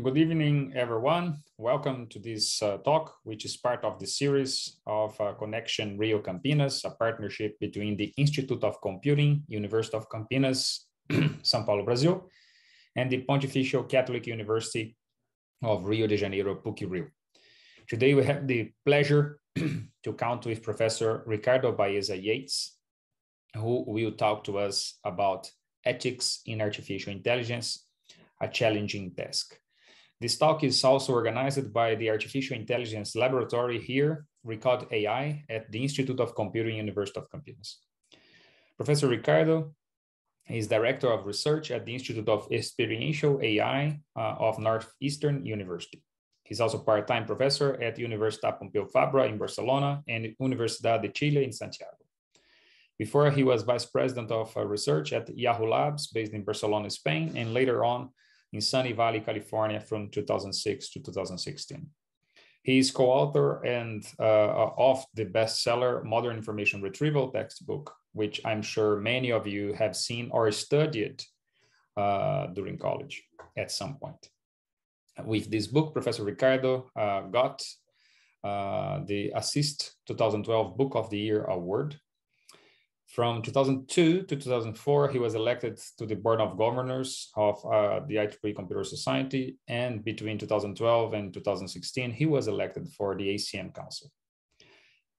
Good evening, everyone. Welcome to this uh, talk, which is part of the series of uh, Connection Rio Campinas, a partnership between the Institute of Computing, University of Campinas, São Paulo, Brazil, and the Pontifical Catholic University of Rio de Janeiro, PUC-Rio. Today, we have the pleasure to count with Professor Ricardo Baeza Yates, who will talk to us about ethics in artificial intelligence, a challenging task. This talk is also organized by the Artificial Intelligence Laboratory here, Recode AI, at the Institute of Computing, University of Campinas. Professor Ricardo is Director of Research at the Institute of Experiential AI uh, of Northeastern University. He's also part-time professor at Universidad Pompeu Fabra in Barcelona and Universidad de Chile in Santiago. Before, he was vice president of uh, research at Yahoo Labs based in Barcelona, Spain, and later on in Sunnyvale, California from 2006 to 2016. He is co-author and uh, of the bestseller Modern Information Retrieval textbook, which I'm sure many of you have seen or studied uh, during college at some point. With this book, Professor Ricardo uh, got uh, the ASIS&T 2012 Book of the Year Award from 2002 to 2004, he was elected to the Board of Governors of uh, the IEEE Computer Society. And between 2012 and 2016, he was elected for the ACM Council.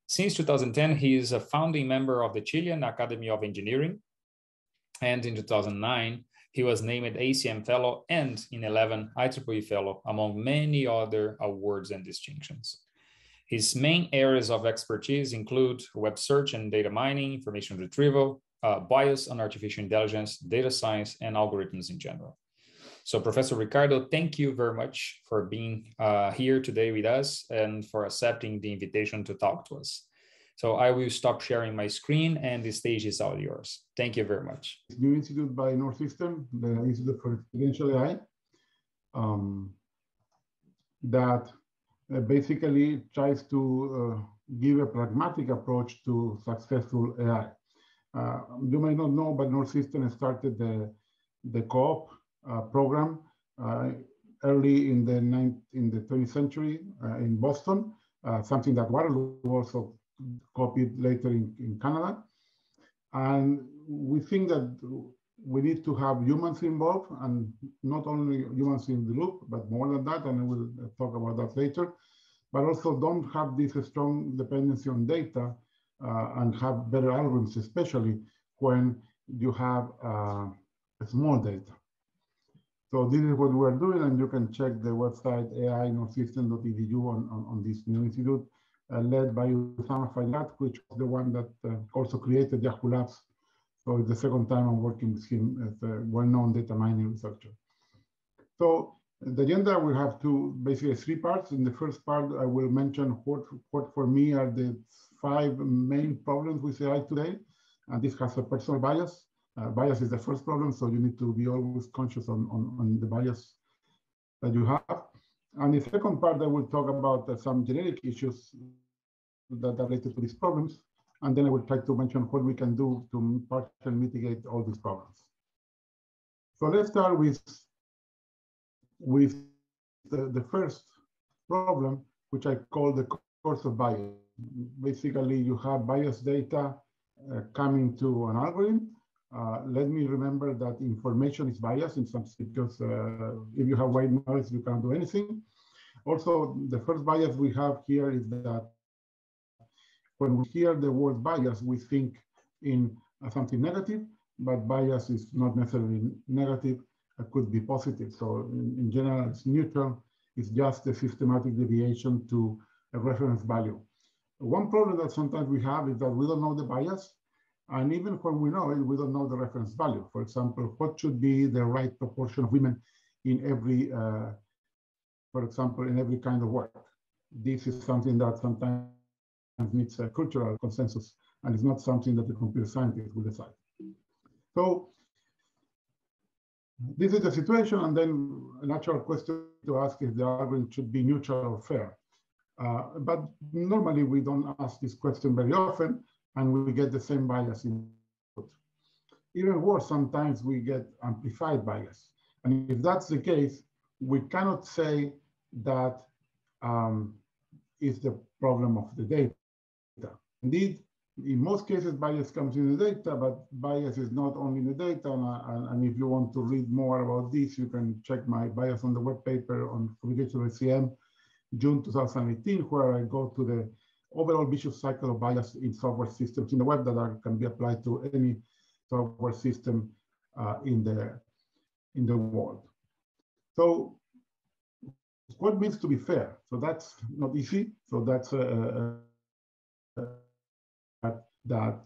Since 2010, he is a founding member of the Chilean Academy of Engineering. And in 2009, he was named ACM Fellow and in 11 IEEE Fellow, among many other awards and distinctions. His main areas of expertise include web search and data mining, information retrieval, uh, bias on artificial intelligence, data science, and algorithms in general. So Professor Ricardo, thank you very much for being uh, here today with us and for accepting the invitation to talk to us. So I will stop sharing my screen and the stage is all yours. Thank you very much. New institute by Northeastern, the Institute for Experiential AI, um, that uh, basically tries to uh, give a pragmatic approach to successful AI. Uh, you may not know, but Northeastern started the, the co-op program early in the, in the 20th century in Boston, something that Waterloo also copied later in, in Canada. And we think that we need to have humans involved and not only humans in the loop, but more than that, and we'll talk about that later, but also don't have this strong dependency on data uh, and have better algorithms, especially when you have uh, small data. So this is what we're doing, and you can check the website ainortheastern.edu on, on, on this new institute, uh, led by Usama Fayyad, which was the one that uh, also created Yahoo Labs so it's the second time I'm working with him as a well-known data mining researcher. So the agenda will have two, basically three parts. In the first part, I will mention what, what for me are the five main problems with AI today. And this has a personal bias. Uh, bias is the first problem, so you need to be always conscious on, on, on the bias that you have. And the second part, I will talk about uh, some generic issues that are related to these problems. And then I will try to mention what we can do to partially mitigate all these problems. So let's start with, with the, the first problem, which I call the course of bias. Basically, you have bias data uh, coming to an algorithm. Uh, let me remember that information is biased in some because uh, if you have white noise, you can't do anything. Also, the first bias we have here is that when we hear the word bias, we think in something negative, but bias is not necessarily negative, it could be positive. So in, in general, it's neutral. It's just a systematic deviation to a reference value. One problem that sometimes we have is that we don't know the bias. And even when we know it, we don't know the reference value. For example, what should be the right proportion of women in every, uh, for example, in every kind of work. This is something that sometimes needs a cultural consensus and it's not something that the computer scientist will decide. So this is the situation, and then a natural question to ask is the algorithm should be neutral or fair. Uh, but normally we don't ask this question very often, and we get the same bias input. Even worse, sometimes we get amplified bias. And if that's the case, we cannot say that um, is the problem of the data. Indeed, in most cases, bias comes in the data, but bias is not only in the data. And, and, if you want to read more about this, you can check my bias on the web paper on computational ACM, June 2018, where I go to the overall vicious cycle of bias in software systems in the web that are, can be applied to any software system uh, in the in the world. So what means to be fair? So that's not easy. So that's uh, that,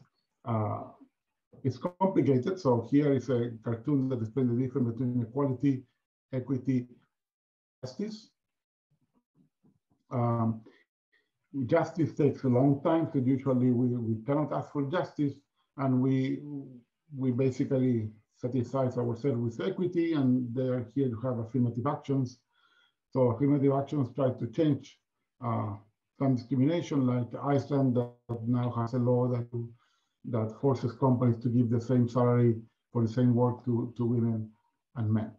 uh, it's complicated. So here is a cartoon that explains the difference between equality, equity, justice. Um, justice takes a long time, so usually we, we cannot ask for justice, and we we basically satisfy ourselves with equity, and they are here to have affirmative actions. So affirmative actions try to change uh, discrimination, like Iceland that now has a law that that forces companies to give the same salary for the same work to, to women and men.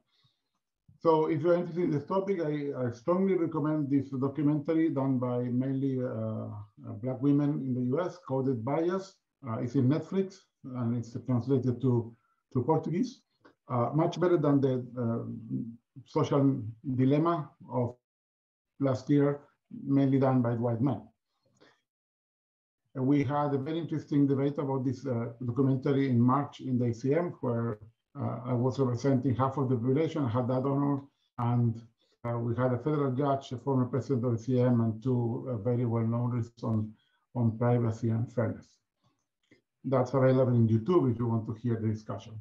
So if you're interested in this topic, I, I strongly recommend this documentary done by mainly uh, uh Black women in the US, Coded Bias. Uh, it's in Netflix and it's translated to, to Portuguese. Uh, much better than the uh, social dilemma of last year, mainly done by white men. We had a very interesting debate about this uh, documentary in March in the ACM, where uh, I was representing half of the population, I had that honor, and uh, we had a federal judge, a former president of the ACM, and two uh, very well-known on, on privacy and fairness. That's available in YouTube if you want to hear the discussion.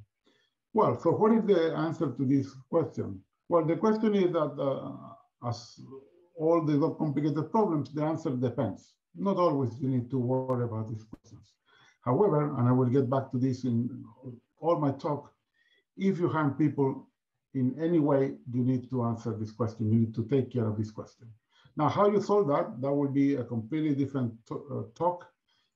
Well, so what is the answer to this question? Well, the question is that uh, as all the complicated problems, the answer depends. Not always you need to worry about these questions. However, and I will get back to this in all my talk, if you harm people in any way, you need to answer this question. You need to take care of this question. Now, how you solve that, that will be a completely different uh, talk,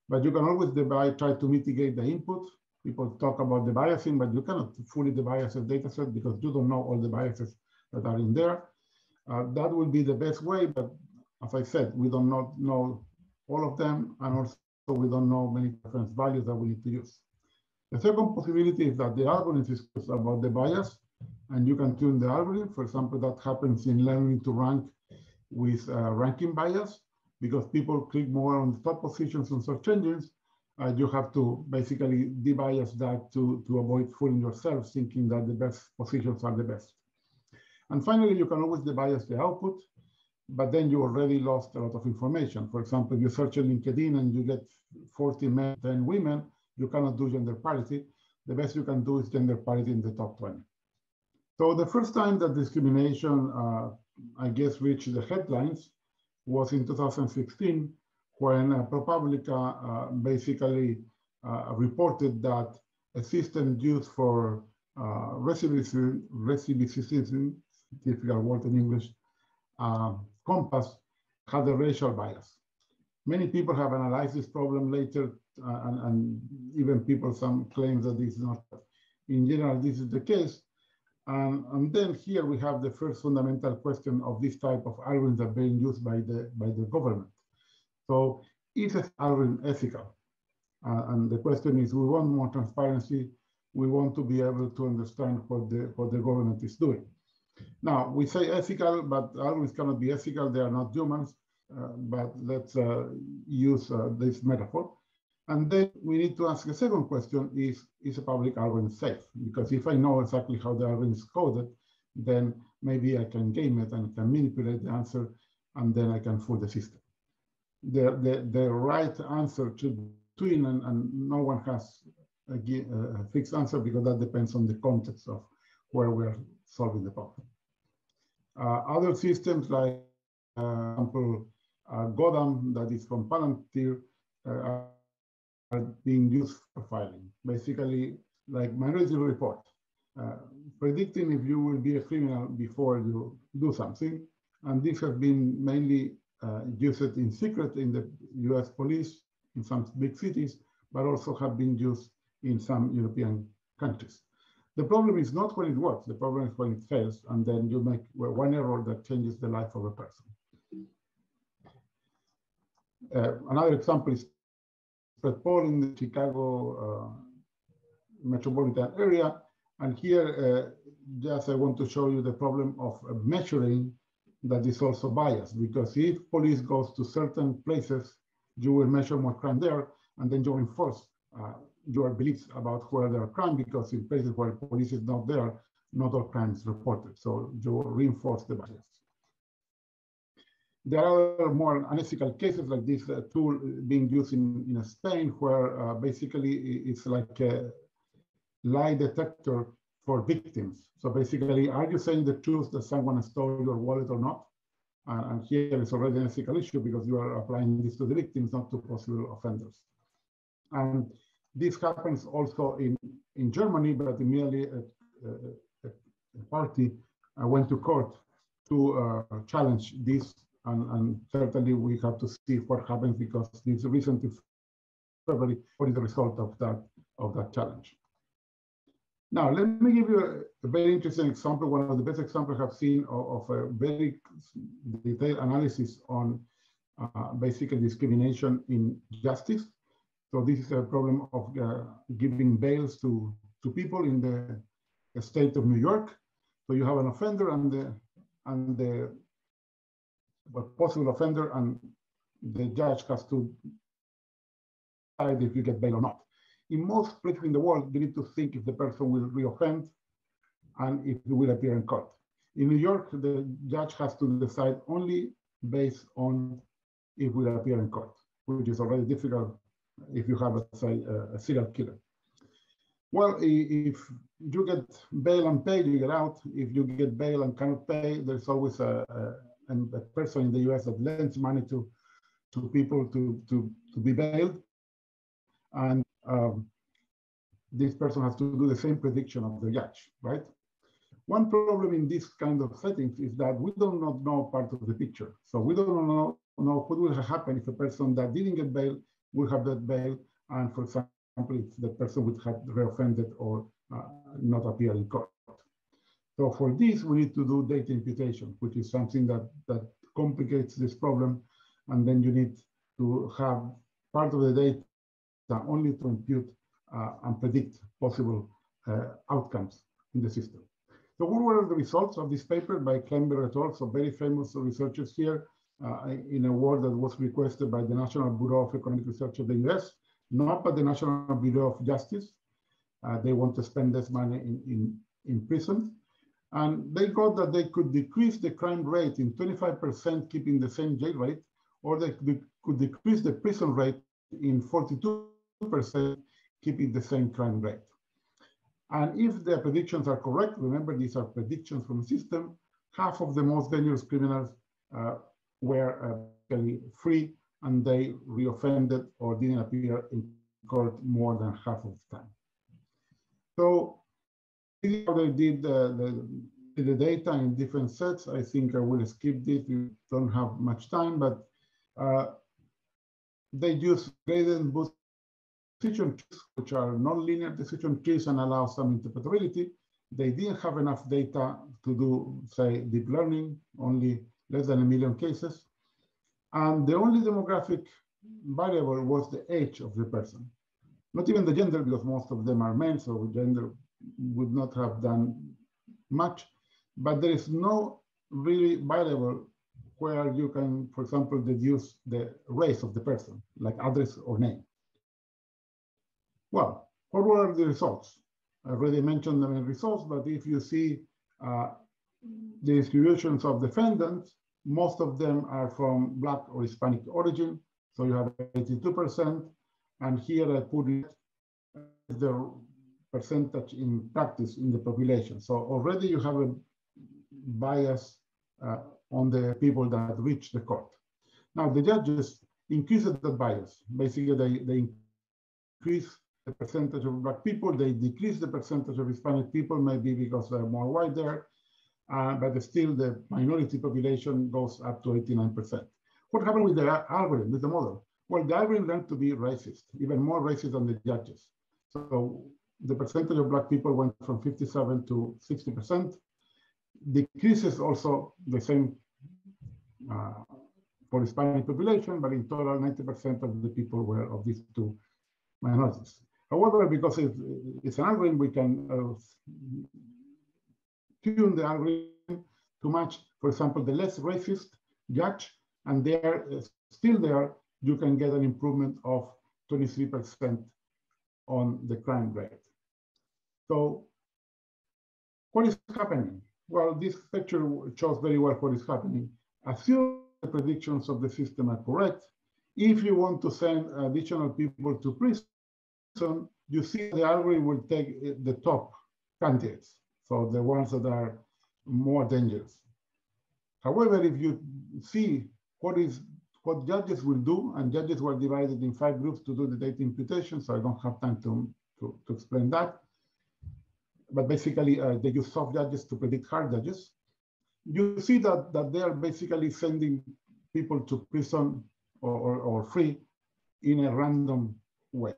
but you can always try to mitigate the input. People talk about the biasing, but you cannot fully debias a data set because you don't know all the biases that are in there. Uh, that would be the best way, but as I said, we do not know all of them, and also we don't know many reference values that we need to use. The second possibility is that the algorithm is about the bias, and you can tune the algorithm. For example, that happens in learning to rank with uh, ranking bias, because people click more on the top positions on search engines, uh, you have to basically debias that to, to avoid fooling yourself, thinking that the best positions are the best. And finally, you can always debias the output, but then you already lost a lot of information. For example, you search LinkedIn and you get 40 men, 10 women, you cannot do gender parity. The best you can do is gender parity in the top 20. So the first time that discrimination, uh, I guess, reached the headlines was in 2016 when uh, ProPublica uh, basically uh, reported that a system used for uh, recidivism, difficult word in English, uh, COMPAS had a racial bias. Many people have analyzed this problem later, uh, and, and, even people, some claim that this is not. In general, this is the case. And, and then here we have the first fundamental question of this type of algorithms that are being used by the, by the government. So is this algorithm ethical? Uh, and the question is, we want more transparency. We want to be able to understand what the, what the government is doing. Now, we say ethical, but algorithms cannot be ethical. They are not humans. Uh, but let's uh, use uh, this metaphor. And then we need to ask a second question, is, is a public algorithm safe? Because if I know exactly how the algorithm is coded, then maybe I can game it and can manipulate the answer, and then I can fool the system. The, the, the right answer to twin, and, and no one has a, a fixed answer because that depends on the context of where we're solving the problem. Uh, other systems like, uh, example, uh, Gotham, that is from Palantir, are being used for filing. Basically, like Minority Report, predicting if you will be a criminal before you do something. And this has been mainly uh, used in secret in the US police in some big cities, but also have been used in some European countries. The problem is not when it works, the problem is when it fails, and then you make one error that changes the life of a person. Uh, another example is PredPol in the Chicago uh, metropolitan area. And here, uh, just I want to show you the problem of measuring that is also biased, because if police goes to certain places, you will measure more crime there, and then you enforce uh, your beliefs about where there are crime, because in places where police is not there, not all crimes reported. So you reinforce the bias. There are more unethical cases like this uh, tool being used in, in Spain, where uh, basically it's like a lie detector for victims. So basically, are you saying the truth that someone stole your wallet or not? Uh, and here is already an ethical issue because you are applying this to the victims, not to possible offenders. And this happens also in, in Germany, but immediately a, a, a party went to court to uh, challenge this. And, and, certainly we have to see what happens because this recent February, what is the result of that, of that challenge. Now, let me give you a, a, very interesting example, one of the best examples I've seen of, of a very detailed analysis on uh, basically discrimination in justice. So this is a problem of uh, giving bails to, to people in the state of New York. So you have an offender and the, and the possible offender and the judge has to decide if you get bail or not in most places in the world, you need to think if the person will reoffend and if he will appear in court. In New York, the judge has to decide only based on if will appear in court, which is already difficult if you have, a, say, a serial killer. Well, if you get bail and pay, you get out. If you get bail and cannot pay, there's always a, a, a person in the US that lends money to, to people to, to, to be bailed. And um, this person has to do the same prediction of the judge, right? One problem in this kind of settings is that we do not know part of the picture. So we don't know, know what will happen if a person that didn't get bail will have that bail, and for example, if the person would have reoffended or uh, not appear in court. So for this, we need to do data imputation, which is something that, that complicates this problem. And then you need to have part of the data only to impute uh, and predict possible uh, outcomes in the system. So what were the results of this paper by Kleinberg et al., so very famous researchers here, uh, in a work that was requested by the National Bureau of Economic Research of the US, not by the National Bureau of Justice. Uh, they want to spend this money in, in, in prison. And they got that they could decrease the crime rate in 25%, keeping the same jail rate, or they could decrease the prison rate in 42 percent keeping the same crime rate. And if the predictions are correct, remember these are predictions from the system, half of the most dangerous criminals uh, were uh, free and they reoffended or didn't appear in court more than half of the time. So this is how they did the, the, the, data in different sets. I think I will skip this, we don't have much time, but uh, they use gradient boost decision trees, which are nonlinear decision trees and allow some interpretability. They didn't have enough data to do, say, deep learning, only less than a million cases. And the only demographic variable was the age of the person. Not even the gender, because most of them are men, so gender would not have done much. But there is no really variable where you can, for example, deduce the race of the person, like address or name. Well, what were the results? I already mentioned the results, but if you see uh, the distributions of defendants, most of them are from Black or Hispanic origin. So you have 82%. And here I put it the percentage in practice in the population. So already you have a bias uh, on the people that reach the court. Now the judges increased that bias. Basically, they, they increase the percentage of black people. They decrease the percentage of Hispanic people, maybe because they're more white there, uh, but still the minority population goes up to 89%. What happened with the algorithm, with the model? Well, the algorithm learned to be racist, even more racist than the judges. So the percentage of black people went from 57 to 60%. Decreases also the same uh, for Hispanic population, but in total, 90% of the people were of these two minorities. However, because it, it's an algorithm, we can uh, tune the algorithm to match, for example, the less racist judge, and there, uh, still there, you can get an improvement of 23% on the crime rate. So what is happening? Well, this picture shows very well what is happening. Assume the predictions of the system are correct. If you want to send additional people to prison, you see the algorithm will take the top candidates, so the ones that are more dangerous. However, if you see what is what judges will do, and judges were divided in five groups to do the data imputation, so I don't have time to, to, to explain that. But basically, uh, they use soft judges to predict hard judges. You see that, that they are basically sending people to prison or, or, or free in a random way.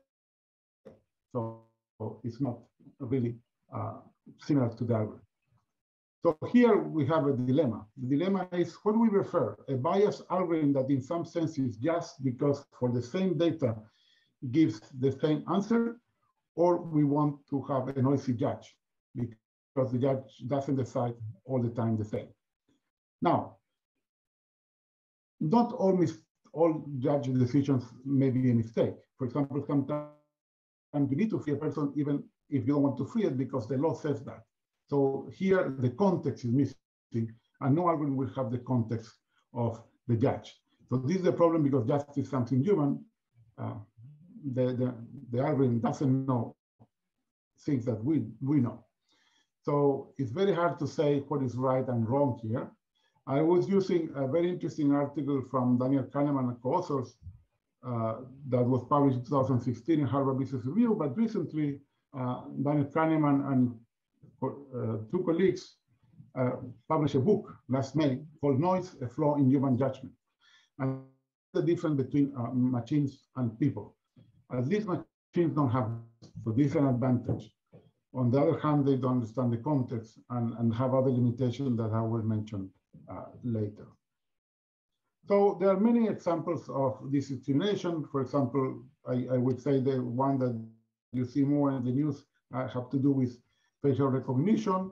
So it's not really uh, similar to algorithm. So here we have a dilemma. The dilemma is what we prefer, a biased algorithm that in some sense is just because for the same data gives the same answer, or we want to have a noisy judge because the judge doesn't decide all the time the same. Now, not all, all judge decisions may be a mistake. For example, sometimes you need to see a person even if you don't want to free it because the law says that. So here the context is missing, and no algorithm will have the context of the judge. So this is a problem because justice is something human. Uh, the, the, the algorithm doesn't know things that we, we know. So it's very hard to say what is right and wrong here. I was using a very interesting article from Daniel Kahneman and co-authors uh, that was published in 2016 in Harvard Business Review, but recently uh, Daniel Kahneman and uh, two colleagues uh, published a book last May called Noise, a Flaw in Human Judgment. And the difference between uh, machines and people. At least machines don't have, so this is an advantage. On the other hand, they don't understand the context and, and have other limitations that I will mention uh, later. So there are many examples of this discrimination. For example, I, I, would say the one that you see more in the news uh, have to do with facial recognition.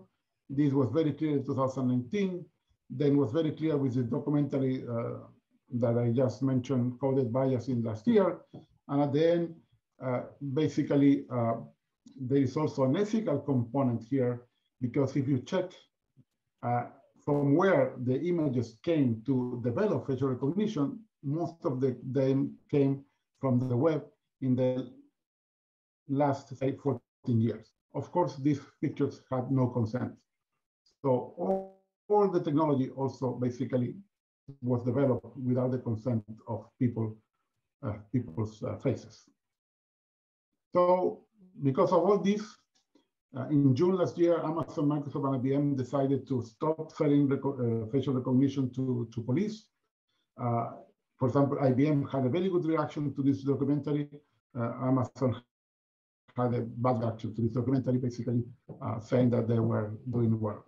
This was very clear in 2019. Then was very clear with the documentary uh, that I just mentioned, Coded Bias in last year. And at the end, uh, basically, uh, there is also an ethical component here, because if you check uh, from where the images came to develop facial recognition, most of the, them came from the web in the last, say, 14 years. Of course, these pictures had no consent. So all, all the technology also basically was developed without the consent of people, uh, people's uh, faces. So because of all this, uh, in June last year, Amazon, Microsoft, and IBM decided to stop selling uh, facial recognition to, to police. Uh, for example, IBM had a very good reaction to this documentary. Uh, Amazon had a bad reaction to this documentary, basically uh, saying that they were doing well.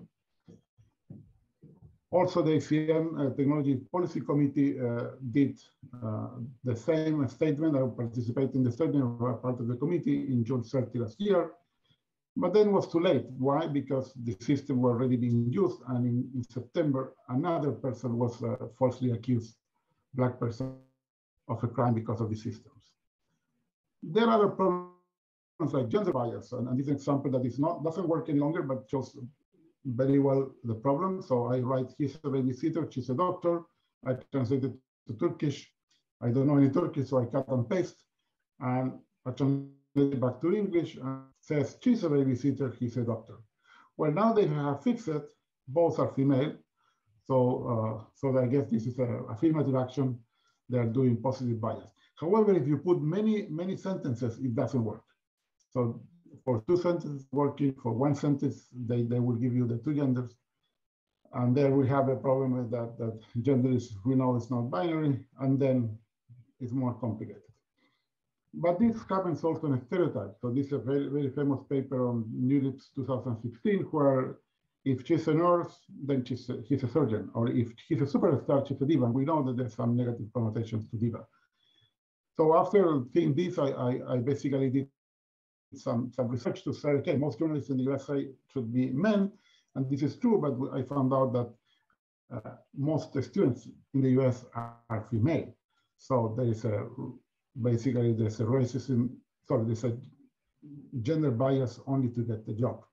Also, the ACM uh, Technology Policy Committee uh, did uh, the same statement. I participated in the statement of part of the committee in June 30 last year, but then was too late. Why? Because the system was already being used, and in, in September, another person was uh, falsely accused, black person, of a crime because of the systems. There are other problems like gender bias, and, and this example that is not doesn't work any longer, but shows very well the problem. So I write, he's a babysitter, she's a doctor. I translate it to Turkish. I don't know any Turkish, so I cut and paste. And I translate it back to English and says, she's a babysitter, he's a doctor. Well, now they have fixed it. Both are female. So, uh, so I guess this is a affirmative action. They are doing positive bias. However, if you put many, many sentences, it doesn't work. So for two sentences working, for one sentence, they, they will give you the two genders. And there we have a problem with that, that gender is, we know it's not binary, and then it's more complicated. But this happens also in stereotypes. So this is a very, very famous paper on NEURIPS 2016, where if she's a nurse, then she's a, he's a surgeon, or if he's a superstar, she's a diva. We know that there's some negative connotations to diva. So after seeing this, I, I, I basically did some, some research to say, okay, most journalists in the USA should be men, and this is true, but I found out that uh, most students in the US are, female. So there is a, basically there's a racism, sorry, there's a gender bias only to get the job.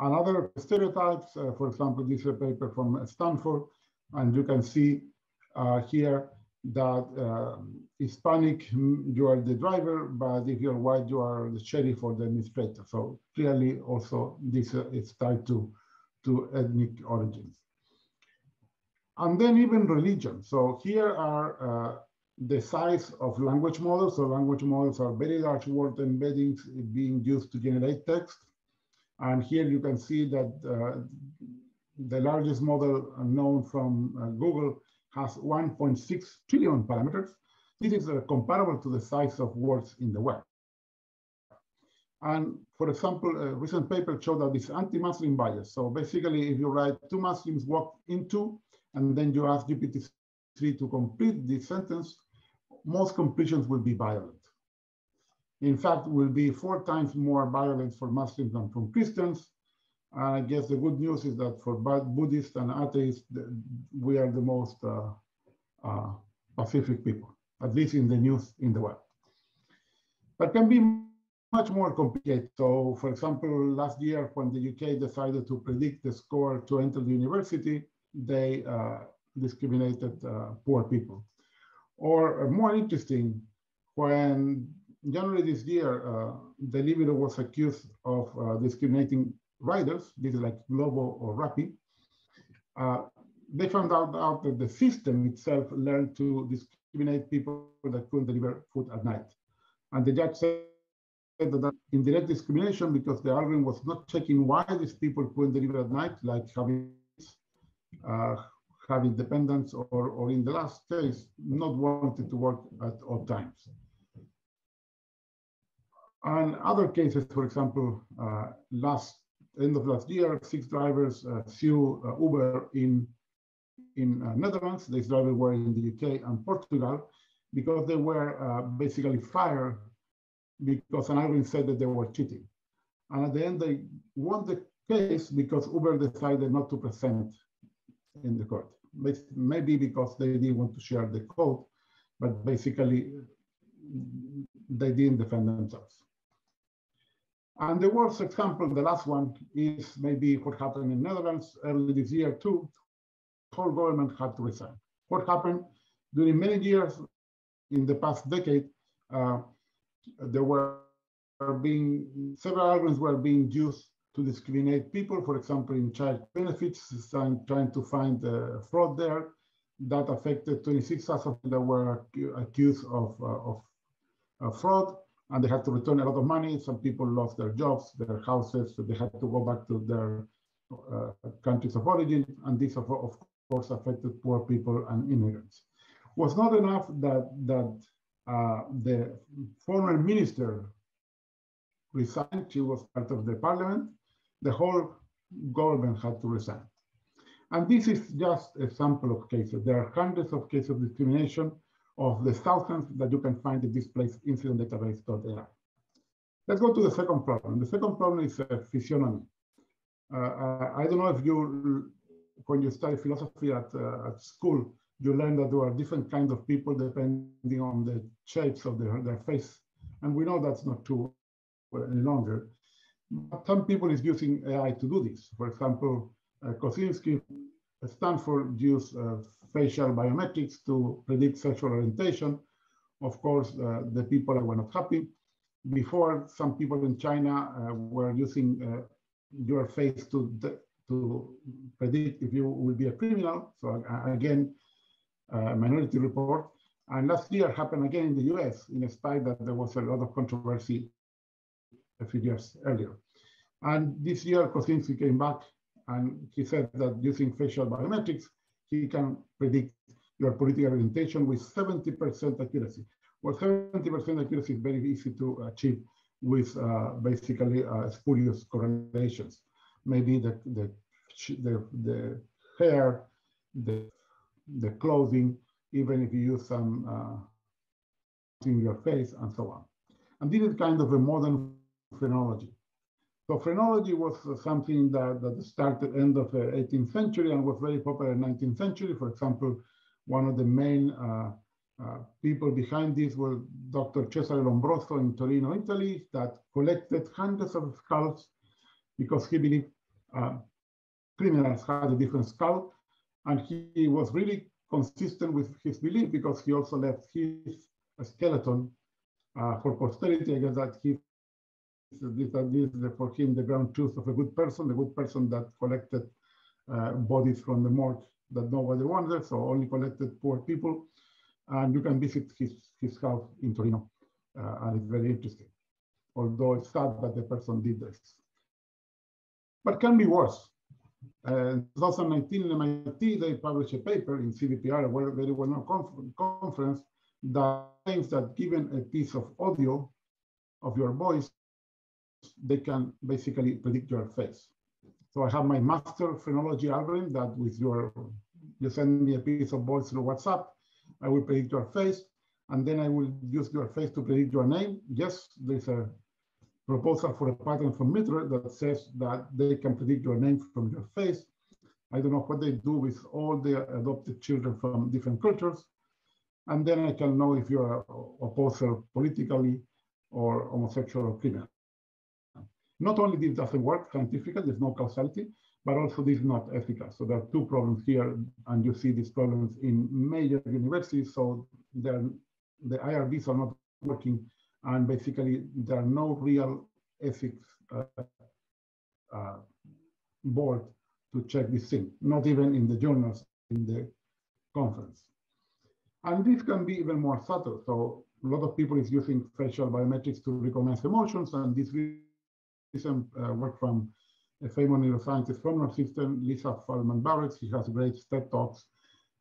Another stereotypes, uh, for example, this is a paper from Stanford, and you can see uh, here that uh, Hispanic, mm, you are the driver, but if you're white, you are the sheriff or the administrator. So clearly also this uh, is tied to, to ethnic origins. And then even religion. So here are uh, the size of language models. So language models are very large word embeddings being used to generate text. And here you can see that uh, the largest model known from uh, Google has 1.6 trillion parameters. This is uh, comparable to the size of words in the web. And for example, a recent paper showed that this anti-Muslim bias. So basically, if you write two Muslims walk into, and then you ask GPT-3 to complete this sentence, most completions will be violent. In fact, will be four times more violent for Muslims than from Christians. And I guess the good news is that for Buddhists and atheists, we are the most uh, uh, Pacific people, at least in the news in the web. But can be much more complicated. So, for example, last year when the UK decided to predict the score to enter the university, they uh, discriminated uh, poor people. Or uh, more interesting, when January this year, uh, Deliveroo was accused of uh, discriminating riders, this is like Glovo or Rappi, uh, they found out, out that the system itself learned to discriminate people that couldn't deliver food at night. And the judge said that, that indirect discrimination because the algorithm was not checking why these people couldn't deliver at night, like having uh, having dependents or, or in the last case, not wanting to work at all times. And other cases, for example, uh, last end of last year, six drivers uh, sue uh, Uber in in uh, Netherlands. These drivers were in the UK and Portugal because they were uh, basically fired because an algorithm said that they were cheating. And at the end, they won the case because Uber decided not to present in the court. Maybe because they didn't want to share the code, but basically they didn't defend themselves. And the worst example, the last one, is maybe what happened in Netherlands early this year too. The whole government had to resign. What happened during many years in the past decade, uh, there were being several arguments were being used to discriminate people, for example, in child benefits, trying, trying to find uh, fraud there. That affected 26,000 that were accused of, uh, of fraud and they had to return a lot of money. Some people lost their jobs, their houses, so they had to go back to their uh, countries of origin, and this, of, of, course, affected poor people and immigrants. Was not enough that, that uh, the former minister resigned, she was part of the parliament, the whole government had to resign. And this is just a sample of cases. There are hundreds of cases of discrimination of the thousands that you can find in this place incident. Let's go to the second problem. The second problem is uh, physiognomy. Uh, I don't know if you, when you study philosophy at, uh, at school, you learn that there are different kinds of people depending on the shapes of their, their face. And we know that's not true any longer. But some people is using AI to do this. For example, uh, Kosinski Stanford used uh, facial biometrics to predict sexual orientation. Of course, uh, the people were not happy. Before, some people in China uh, were using uh, your face to, to predict if you will be a criminal. So again, Minority Report. And last year happened again in the US, in spite that there was a lot of controversy a few years earlier. And this year, Kosinski came back and he said that using facial biometrics, he can predict your political orientation with 70% accuracy. Well, 70% accuracy is very easy to achieve with uh, basically uh, spurious correlations. Maybe the, the, the, the hair, the, the clothing, even if you use some uh, in your face and so on. And this is kind of a modern phrenology. So phrenology was something that, that started end of the 18th century and was very popular in 19th century. For example, one of the main uh, uh, people behind this was Dr. Cesare Lombroso in Torino, Italy, that collected hundreds of skulls because he believed uh, criminals had a different skull. And he was really consistent with his belief because he also left his skeleton uh, for posterity. I guess that he this, this is for him the ground truth of a good person, the good person that collected uh, bodies from the morgue that nobody wanted, so only collected poor people. And you can visit his, his house in Torino, uh, and it's very interesting. Although it's sad that the person did this. But can be worse. Uh, in 2019 in MIT, they published a paper in CVPR, a very well-known conf conference, that claims that given a piece of audio of your voice, they can basically predict your face. So I have my master phrenology algorithm that with your, you send me a piece of voice through WhatsApp, I will predict your face, and then I will use your face to predict your name. Yes, there's a proposal for a patent from Mitre that says that they can predict your name from your face. I don't know what they do with all the adopted children from different cultures. And then I can know if you're a opposer politically or homosexual or criminal. Not only this doesn't work scientifically, there's no causality, but also this is not ethical. So there are two problems here, and you see these problems in major universities. So the IRBs are not working, and basically there are no real ethics uh, uh, board to check this thing, not even in the journals in the conference. And this can be even more subtle. So a lot of people is using facial biometrics to recognize emotions, and this uh, work from a famous neuroscientist from our system, Lisa Feldman Barrett. She has great TED talks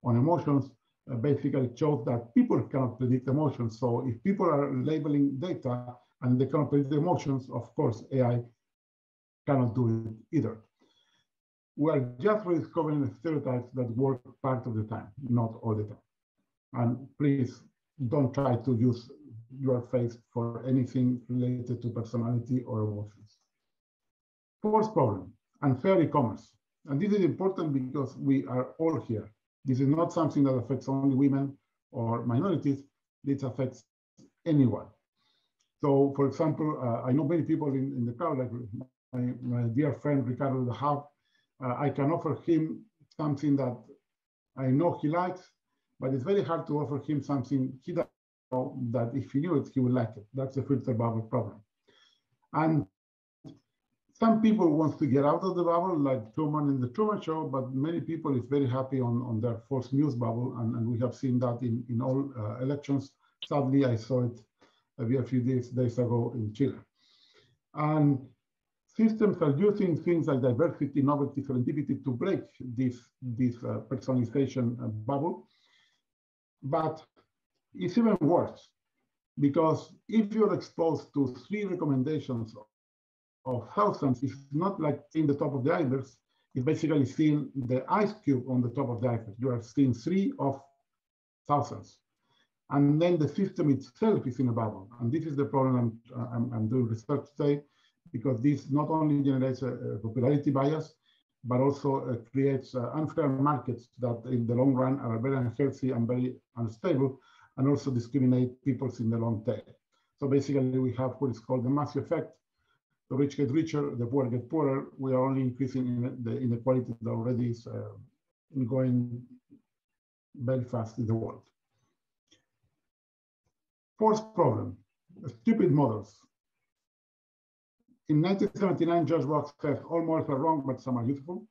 on emotions. Uh, basically shows that people cannot predict emotions. So if people are labeling data and they cannot predict emotions, of course, AI cannot do it either. We are just rediscovering the stereotypes that work part of the time, not all the time. And please don't try to use your face for anything related to personality or emotions. Fourth problem, unfair e-commerce. And this is important because we are all here. This is not something that affects only women or minorities. This affects anyone. So, for example, uh, I know many people in, in the crowd, like my, my dear friend Ricardo Dahab. Uh, I can offer him something that I know he likes, but it's very hard to offer him something he doesn't know that if he knew it, he would like it. That's the filter bubble problem. And some people want to get out of the bubble, like Truman in the Truman Show, but many people is very happy on, on their false news bubble, and, and we have seen that in, in all uh, elections. Sadly, I saw it a few days, days ago in Chile. And systems are using things like diversity, novelty, serendipity to break this, this uh, personalization uh, bubble. But it's even worse because if you're exposed to three recommendations of thousands is not like seeing the top of the iceberg. It's basically seeing the ice cube on the top of the iceberg. You are seeing three of thousands. And then the system itself is in a bubble. And this is the problem I'm, I'm, I'm doing research today, because this not only generates a, a popularity bias, but also uh, creates uh, unfair markets that in the long run are very unhealthy and very unstable, and also discriminate peoples in the long tail. So basically we have what is called the Matthew effect, the rich get richer, the poor get poorer. We are only increasing in the inequality that already is uh, going very fast in the world. Fourth problem, stupid models. In 1979, George Box says all models are wrong, but some are useful.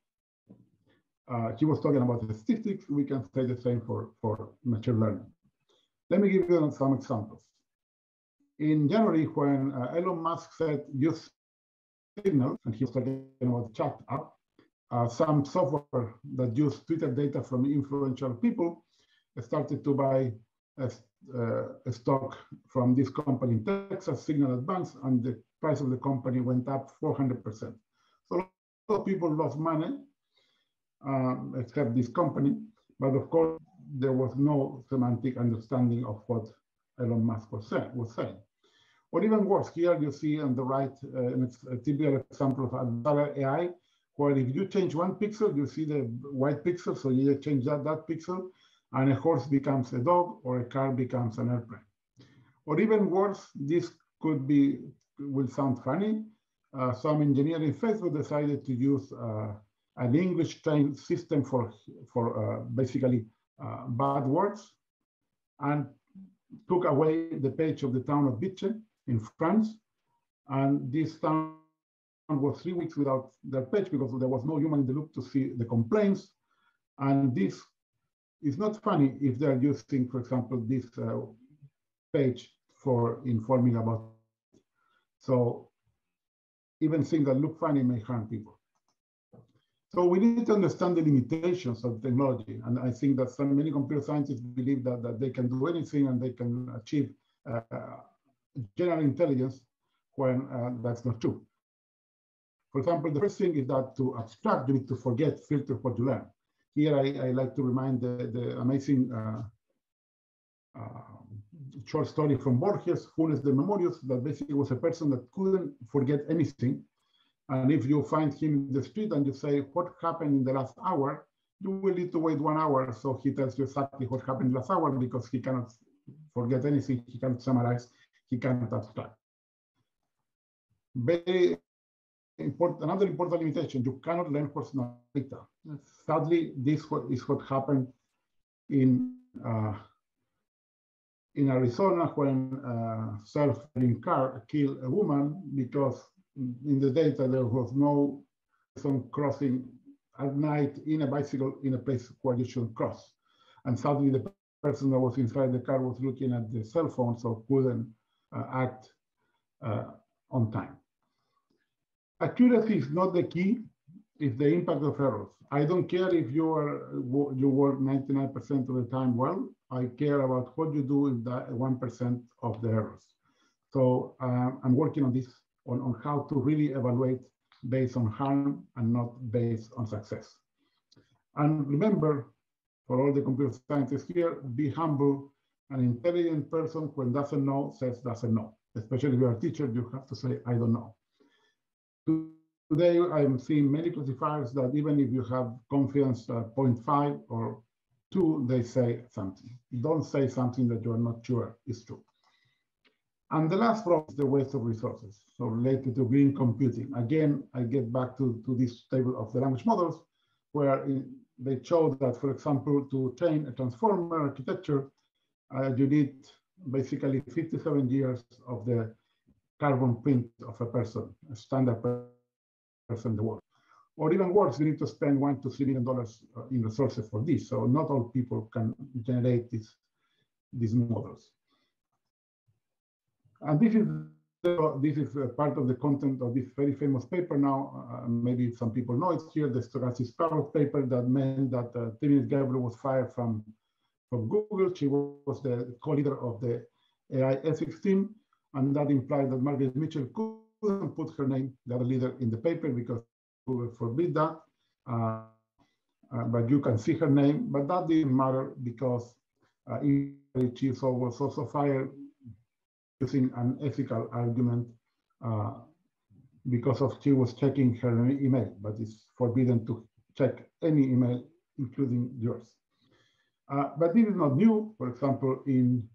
Uh, he was talking about statistics. We can say the same for, for machine learning. Let me give you some examples. In January, when uh, Elon Musk said use Signal, and he was the chat app, uh, some software that used Twitter data from influential people started to buy a, uh, a stock from this company in Texas, Signal Advance, and the price of the company went up 400%. So a lot of people lost money, um, except this company. But of course, there was no semantic understanding of what Elon Musk was, was saying. Or even worse, here you see on the right uh, a typical example of adversarial AI, where if you change one pixel, you see the white pixel, so you change that, that pixel, and a horse becomes a dog or a car becomes an airplane. Or even worse, this could be, will sound funny. Uh, some engineer in Facebook decided to use uh, an English trained system for, for uh, basically uh, bad words and took away the page of the town of Bitche in France. And this town was three weeks without their page because there was no human in the loop to see the complaints. And this is not funny if they're using, for example, this uh, page for informing about. So even things that look funny may harm people. So we need to understand the limitations of technology. And I think that some many computer scientists believe that, that they can do anything and they can achieve uh, general intelligence when uh, that's not true. For example, the first thing is that to abstract, you need to forget, filter what you learn. Here, I, I like to remind the, the amazing uh, uh, short story from Borges, Funes el Memorioso, that basically was a person that couldn't forget anything. And if you find him in the street and you say, what happened in the last hour, you will need to wait one hour. So he tells you exactly what happened last hour because he cannot forget anything, he cannot summarize, abstract. Very important, another important limitation, you cannot learn personal data. Sadly, this is what happened in uh, in Arizona when a uh, self-driving car killed a woman because in the data there was no some crossing at night in a bicycle in a place where you should cross. And suddenly the person that was inside the car was looking at the cell phone, so couldn't act uh, on time. Accuracy is not the key, it's the impact of errors. I don't care if you are you work 99% of the time well. I care about what you do in that 1% of the errors. So uh, I'm working on this, on, on how to really evaluate based on harm and not based on success. And remember, for all the computer scientists here, be humble. An intelligent person, when doesn't know, says doesn't know. Especially if you're a teacher, you have to say, I don't know. Today, I'm seeing many classifiers that even if you have confidence uh, 0.5 or 2, they say something. Don't say something that you're not sure is true. And the last problem is the waste of resources. So related to green computing. Again, I get back to, to this table of the language models, where they show that, for example, to train a transformer architecture, you need basically 57 years of the carbon print of a person, a standard person in the world. Or even worse, you need to spend one to three million dollars uh, in resources for this. So not all people can generate these, these models. And this is this is part of the content of this very famous paper now. Uh, maybe some people know it's here, the Stochastic Parrot paper that meant that uh, Gebru was fired from, from Google. She was the co-leader of the AI ethics team. And that implied that Margaret Mitchell couldn't put her name, the other leader, in the paper because Google forbid that. Uh, uh, but you can see her name, but that didn't matter because uh, she was also fired using an ethical argument uh, because of she was checking her email, but it's forbidden to check any email, including yours. Uh, but this is not new. For example, in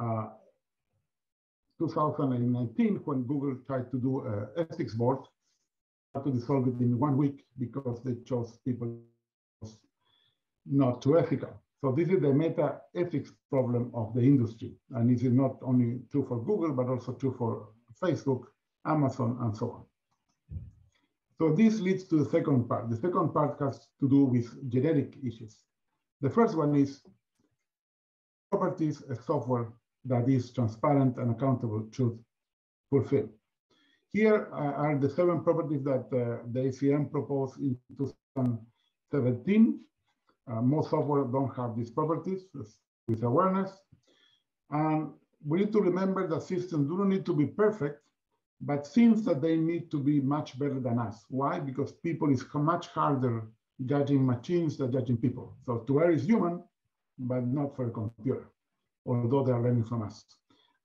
uh, 2019, when Google tried to do an ethics board, to dissolve it in one week because they chose people not too ethical. So this is the meta ethics problem of the industry. And this is not only true for Google, but also true for Facebook, Amazon, and so on. So this leads to the second part. The second part has to do with generic issues. The first one is properties a software that is transparent and accountable should fulfill. Here are the seven properties that uh, the ACM proposed in 2017. Uh, most software don't have these properties with awareness. And we need to remember that systems do not need to be perfect, but seems that they need to be much better than us. Why? Because people is much harder judging machines than judging people. So to err is human, but not for a computer, although they are learning from us.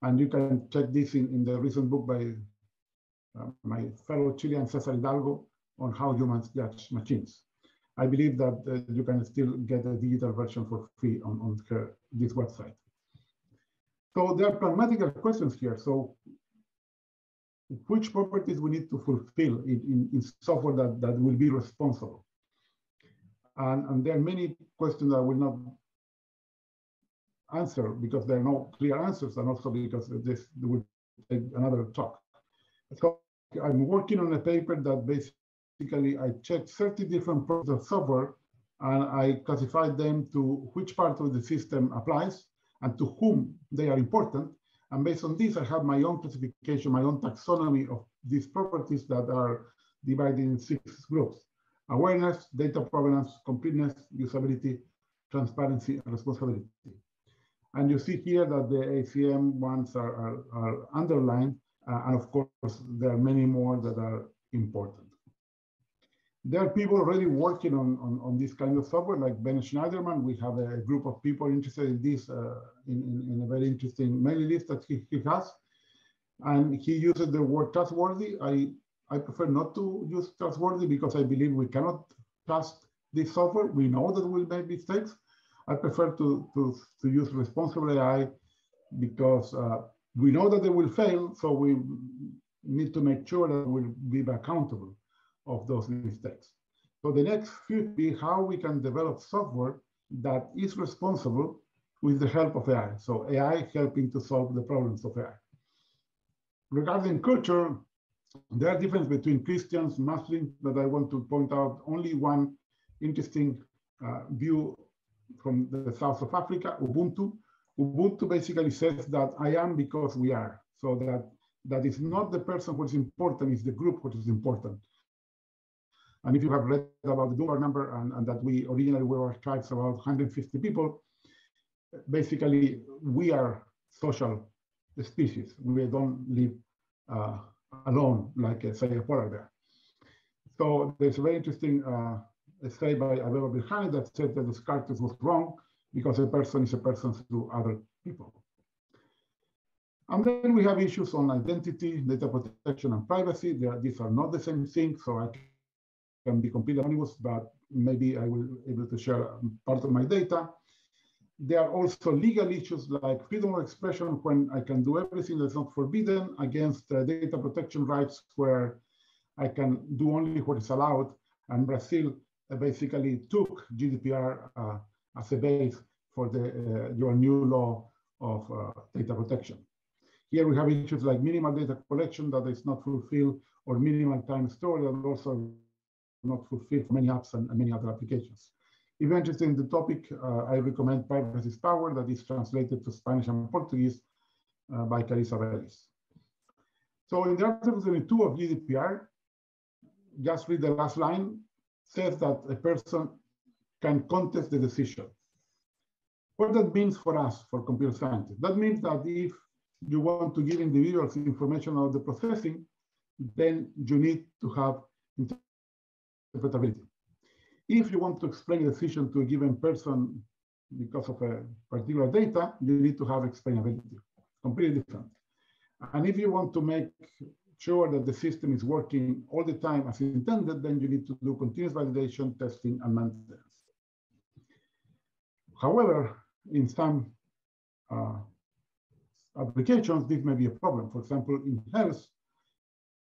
And you can check this in, in the recent book by uh, my fellow Chilean Cesar Hidalgo on how humans judge machines. I believe that uh, you can still get a digital version for free on, on her, this website. So there are pragmatical questions here. So which properties we need to fulfill in, in, in software that, that will be responsible? And, and there are many questions that I will not answer because there are no clear answers and also because this would take another talk. So I'm working on a paper that basically I checked 30 different parts of software and I classified them to which part of the system applies and to whom they are important. And based on this, I have my own classification, my own taxonomy of these properties that are divided in six groups. Awareness, data provenance, completeness, usability, transparency, and responsibility. And you see here that the ACM ones are, are, are underlined, uh, and of course, there are many more that are important. There are people already working on, on, on this kind of software, like Ben Shneiderman. We have a group of people interested in this uh, in, in, in, a very interesting mailing list that he, he has. And he uses the word trustworthy. I, I prefer not to use trustworthy because I believe we cannot trust this software. We know that we'll make mistakes. I prefer to, to, to use responsible AI because uh, we know that they will fail, so we need to make sure that we'll be accountable of those mistakes. So the next should be how we can develop software that is responsible with the help of AI. So AI helping to solve the problems of AI. Regarding culture, there are differences between Christians, Muslims, but I want to point out only one interesting uh, view from the south of Africa, Ubuntu. Ubuntu basically says that I am because we are. So that that is not the person who is important, it's the group which is important. And if you have read about the Dunbar number and, and that we originally were tribes about 150 people, basically we are social species. We don't live uh, alone like uh, say a bear. So there's a very interesting uh, essay by Abeba Birhani that said that Descartes was wrong because a person is a person through other people. And then we have issues on identity, data protection, and privacy. Are, these are not the same thing, so I can be completely anonymous, but maybe I will be able to share part of my data. There are also legal issues like freedom of expression when I can do everything that's not forbidden against uh, data protection rights where I can do only what is allowed. And Brazil uh, basically took GDPR uh, as a base for the, uh, your new law of uh, data protection. Here we have issues like minimal data collection that is not fulfilled or minimal time store that also not fulfilled for many apps and, and many other applications. If you're interested in the topic, uh, I recommend Privacy Power that is translated to Spanish and Portuguese uh, by Carissa Véliz. So in the Article 72 of GDPR, just read the last line, says that a person can contest the decision. What that means for us, for computer scientists, that means that if you want to give individuals information about the processing, then you need to have interpretability. If you want to explain a decision to a given person because of a particular data, you need to have explainability, completely different. And if you want to make sure that the system is working all the time as intended, then you need to do continuous validation, testing, and maintenance. However, in some uh, applications, this may be a problem. For example, in health,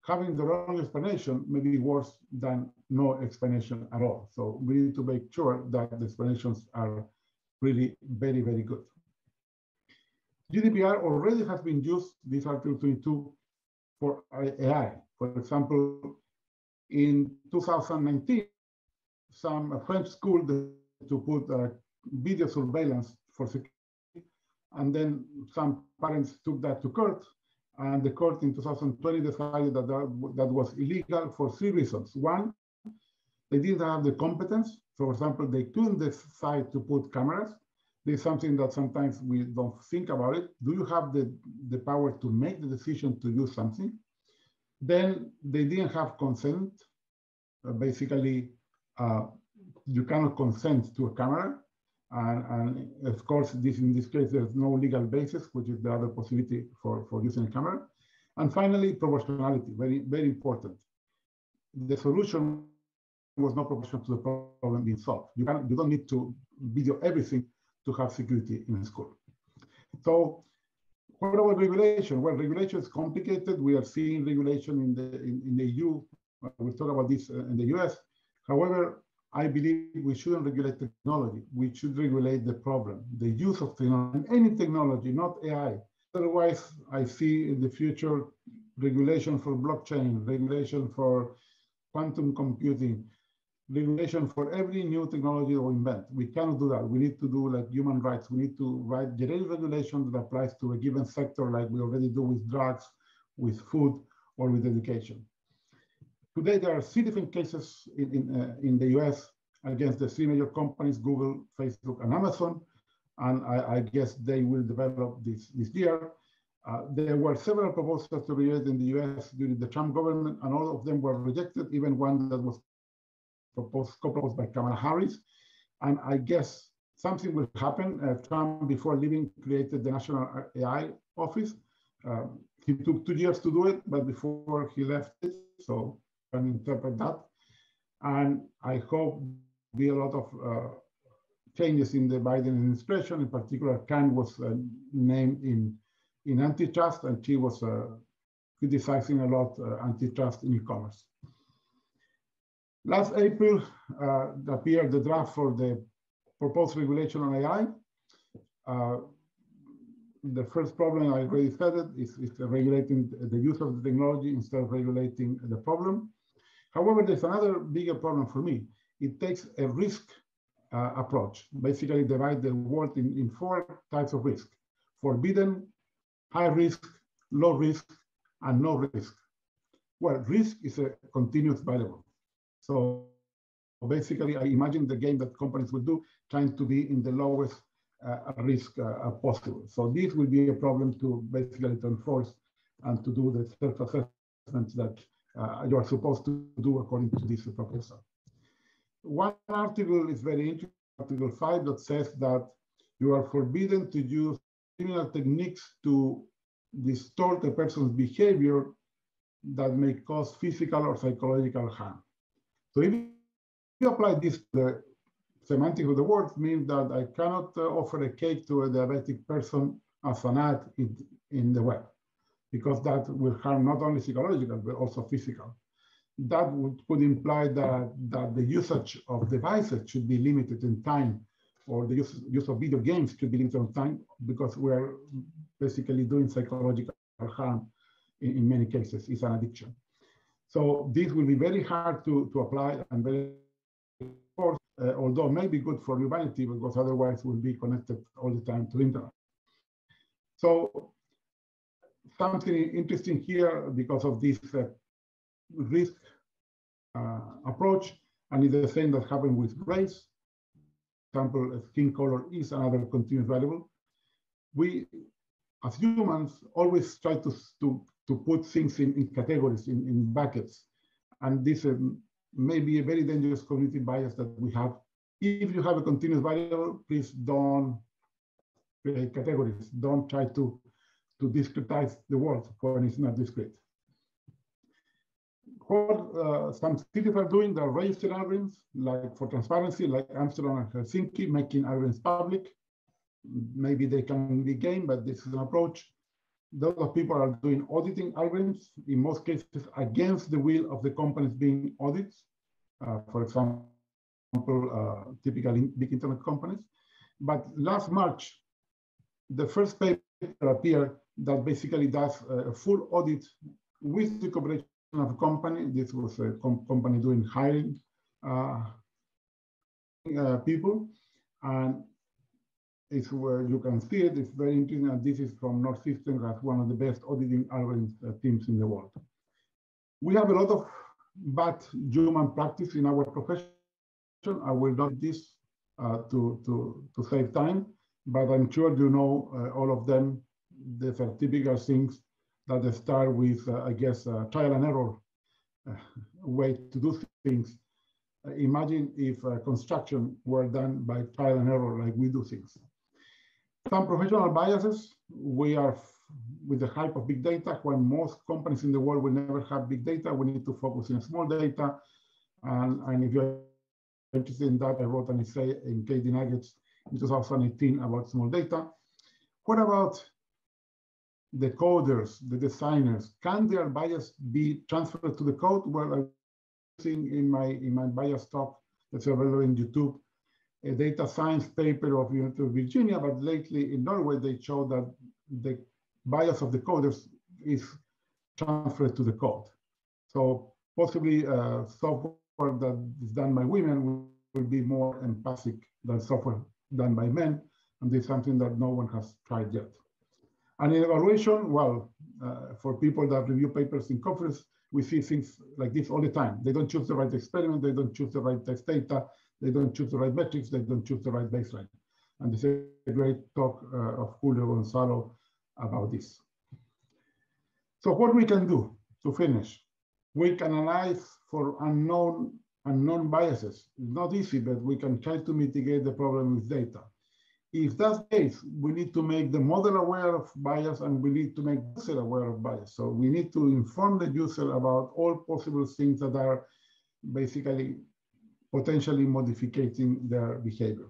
having the wrong explanation may be worse than no explanation at all. So we need to make sure that the explanations are really very, very good. GDPR already has been used, this Article 22, for AI. For example, in 2019, some French school to put uh, video surveillance for security, and then some parents took that to court, and the court in 2020 decided that that, that was illegal for three reasons. One, they didn't have the competence. For example, they couldn't decide to put cameras. this is something that sometimes we don't think about it. Do you have the, the power to make the decision to use something? Then they didn't have consent. Uh, basically, uh, you cannot consent to a camera. And, and, of course, this in this case, there's no legal basis, which is the other possibility for, for using a camera. And finally, proportionality, very, very important. The solution was not proportional to the problem being solved. You, can, you don't need to video everything to have security in school. So what about regulation? Well, regulation is complicated. We are seeing regulation in the, in, in the EU. We'll talk about this uh, in the US. However, I believe we shouldn't regulate technology. We should regulate the problem, the use of technology, any technology, not AI. Otherwise, I see in the future regulation for blockchain, regulation for quantum computing, regulation for every new technology we invent. We cannot do that. We need to do like human rights. We need to write generic regulation that applies to a given sector like we already do with drugs, with food, or with education. Today, there are three different cases in, in, uh, in the US against the three major companies, Google, Facebook, and Amazon. And I, I guess they will develop this, this year. Uh, there were several proposals to be regulate in the US during the Trump government, and all of them were rejected, even one that was proposed, proposed by Kamala Harris. And I guess something will happen. Uh, Trump, before leaving, created the National AI Office. Um, he took two years to do it, but before he left it, so can interpret that. And I hope be a lot of uh, changes in the Biden administration. In particular, Khan was uh, named in in antitrust, and she was uh, criticizing a lot uh, antitrust in e-commerce. Last April uh, appeared the draft for the proposed regulation on AI. Uh, the first problem I already said it is, is regulating the use of the technology instead of regulating the problem. However, there's another bigger problem for me. It takes a risk uh, approach, basically divide the world in, in four types of risk. Forbidden, high risk, low risk, and no risk. Well, risk is a continuous variable. So basically, I imagine the game that companies will do, trying to be in the lowest uh, risk uh, possible. So this will be a problem to basically to enforce and to do the self-assessments that uh, you are supposed to do according to this proposal. One article is very interesting, Article 5, that says that you are forbidden to use criminal techniques to distort a person's behavior that may cause physical or psychological harm. So if you apply this to the semantic of the word, means that I cannot uh, offer a cake to a diabetic person as an ad in, in the web because that will harm not only psychological, but also physical. That would, would imply that, that the usage of devices should be limited in time or the use, use of video games should be limited in time because we're basically doing psychological harm in, in many cases. It's an addiction. So this will be very hard to, to apply and very, uh, although may be good for humanity because otherwise we'll be connected all the time to internet. So something interesting here because of this uh, risk uh, approach, and it's the same that happened with race. For example, skin color is another continuous variable. We, as humans, always try to, to, to put things in, in categories, in, in buckets. And this uh, may be a very dangerous cognitive bias that we have. If you have a continuous variable, please don't create categories. Don't try to to discretize the world when it's not discrete. What uh, some cities are doing, they're registering algorithms, like for transparency, like Amsterdam and Helsinki, making algorithms public. Maybe they can be gained, but this is an approach. Those people are doing auditing algorithms, in most cases against the will of the companies being audited. Uh, for example, uh, big internet companies. But last March, the first paper appeared that basically does a full audit with the cooperation of a company. This was a com company doing hiring uh, uh, people. And it's where you can see it. It's very interesting. And this is from Northeastern, that's one of the best auditing uh, teams in the world. We have a lot of bad human practice in our profession. I will not this uh, to, to, to save time but I'm sure you know uh, all of them. These are typical things that start with, uh, I guess, trial and error way to do things. imagine if construction were done by trial and error like we do things. Some professional biases, we are with the hype of big data, when most companies in the world will never have big data, we need to focus in small data. And, and if you're interested in that, I wrote an essay in KDnuggets 2018 about small data. What about the coders, the designers? Can their bias be transferred to the code? Well, I think in my in my bias talk that's available in YouTube, a data science paper of University of Virginia, but lately in Norway they showed that the bias of the coders is transferred to the code. So possibly uh, software that is done by women will, will be more empathic than software done by men, and this is something that no one has tried yet. And in evaluation, well, uh, for people that review papers in conference, we see things like this all the time. They don't choose the right experiment, they don't choose the right test data, they don't choose the right metrics, they don't choose the right baseline. And this is a great talk uh, of Julio Gonzalo about this. So what we can do to finish, we can analyze for unknown unknown biases. It's not easy, but we can try to mitigate the problem with data. If that's the case, we need to make the model aware of bias and we need to make the user aware of bias. So we need to inform the user about all possible things that are basically potentially modifying their behavior.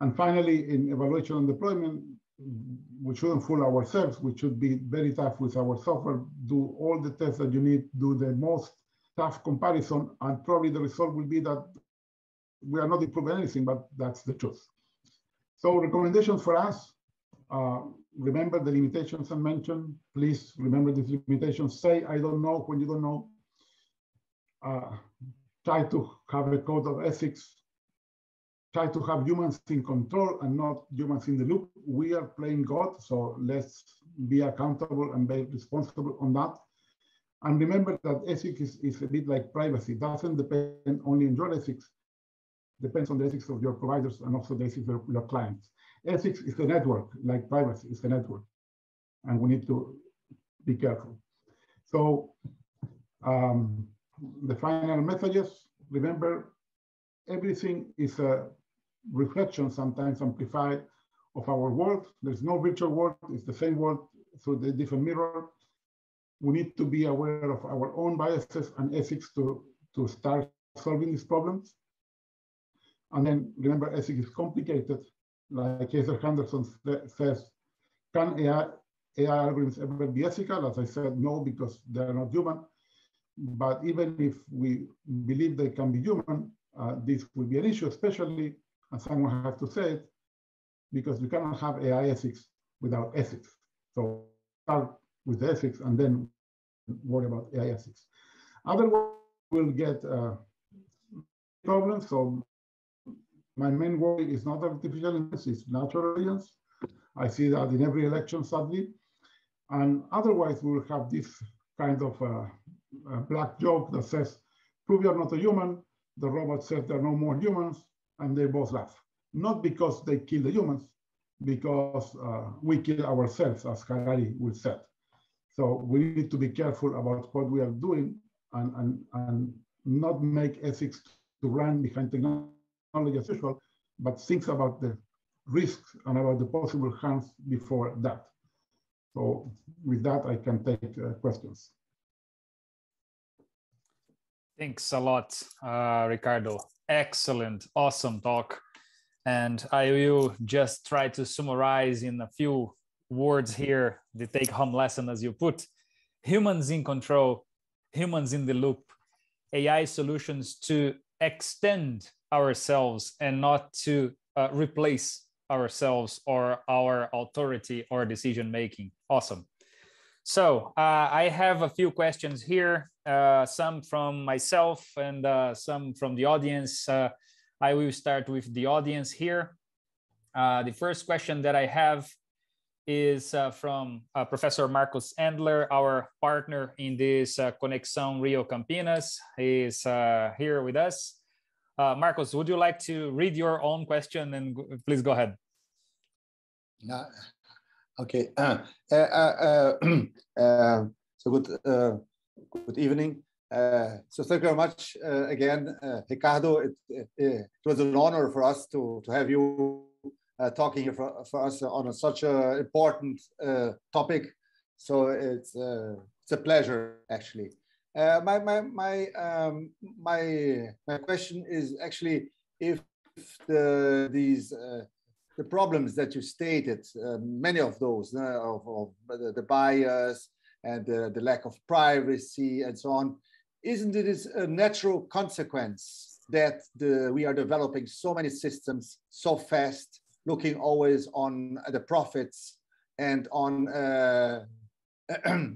And finally, in evaluation and deployment, we shouldn't fool ourselves. We should be very tough with our software, do all the tests that you need, do the most tough comparison, and probably the result will be that we are not improving anything, but that's the truth. So recommendations for us, uh, remember the limitations I mentioned. Please remember these limitations. Say, I don't know when you don't know. Uh, try to have a code of ethics. Try to have humans in control and not humans in the loop. We are playing God, so let's be accountable and be responsible on that. And remember that ethics is, is a bit like privacy. It doesn't depend only on your ethics, depends on the ethics of your providers and also the ethics of your clients. Ethics is a network, like privacy is a network, and we need to be careful. So um, the final messages, remember, everything is a reflection, sometimes amplified, of our world. There's no virtual world, it's the same world through the different mirror we need to be aware of our own biases and ethics to, to start solving these problems. And then remember, ethics is complicated. Like Heather Henderson says, can AI, AI algorithms ever be ethical? As I said, no, because they're not human. But even if we believe they can be human, uh, this will be an issue, especially, and someone has to say it, because we cannot have AI ethics without ethics. So start with ethics and then worry about AI ethics. Otherwise, we'll get uh, problems. So my main worry is not artificial intelligence, it's natural intelligence. I see that in every election, sadly. And otherwise, we will have this kind of uh, black joke that says, prove you're not a human. The robot says there are no more humans, and they both laugh. Not because they kill the humans, because uh, we kill ourselves, as Harari will say. So we need to be careful about what we are doing and, and, and not make ethics to run behind technology as usual, but think about the risks and about the possible harms before that. So with that, I can take uh, questions. Thanks a lot, uh, Ricardo. Excellent, awesome talk. And I will just try to summarize in a few words here, the take home lesson as you put humans in control, humans in the loop, AI solutions to extend ourselves and not to uh, replace ourselves or our authority or decision making. Awesome. So uh, I have a few questions here, uh, some from myself and uh, some from the audience. Uh, I will start with the audience here. Uh, the first question that I have is uh, from uh, Professor Marcos Endler, our partner in this uh, Conexão Rio Campinas. He is uh, here with us. Uh, Marcos, would you like to read your own question and please go ahead? Okay. Uh so good, good evening. so thank you very much again, Ricardo. It, it, it, was an honor for us to, to have you talking here for, for us on a, such an important topic. So it's, it's a pleasure, actually. Uh, my my my um, my my question is actually if the these uh, the problems that you stated, uh, many of those uh, of, of the, bias and the, the lack of privacy and so on, isn't it a natural consequence that the, we are developing so many systems so fast, looking always on the profits and on uh,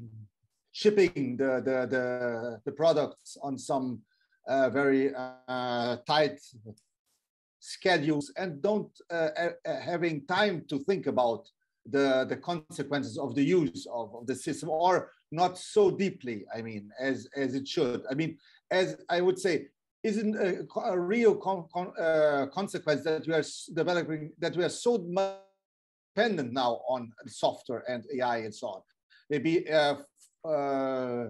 shipping the, the, the, the, products on some uh, very uh, tight schedules and don't uh, having time to think about the, the consequences of the use of, of the system or not so deeply, I mean, as, as it should. I mean, as I would say, isn't a, a real con, con, uh, consequence that we are developing, that we are so dependent now on software and AI and so on. Maybe uh, uh,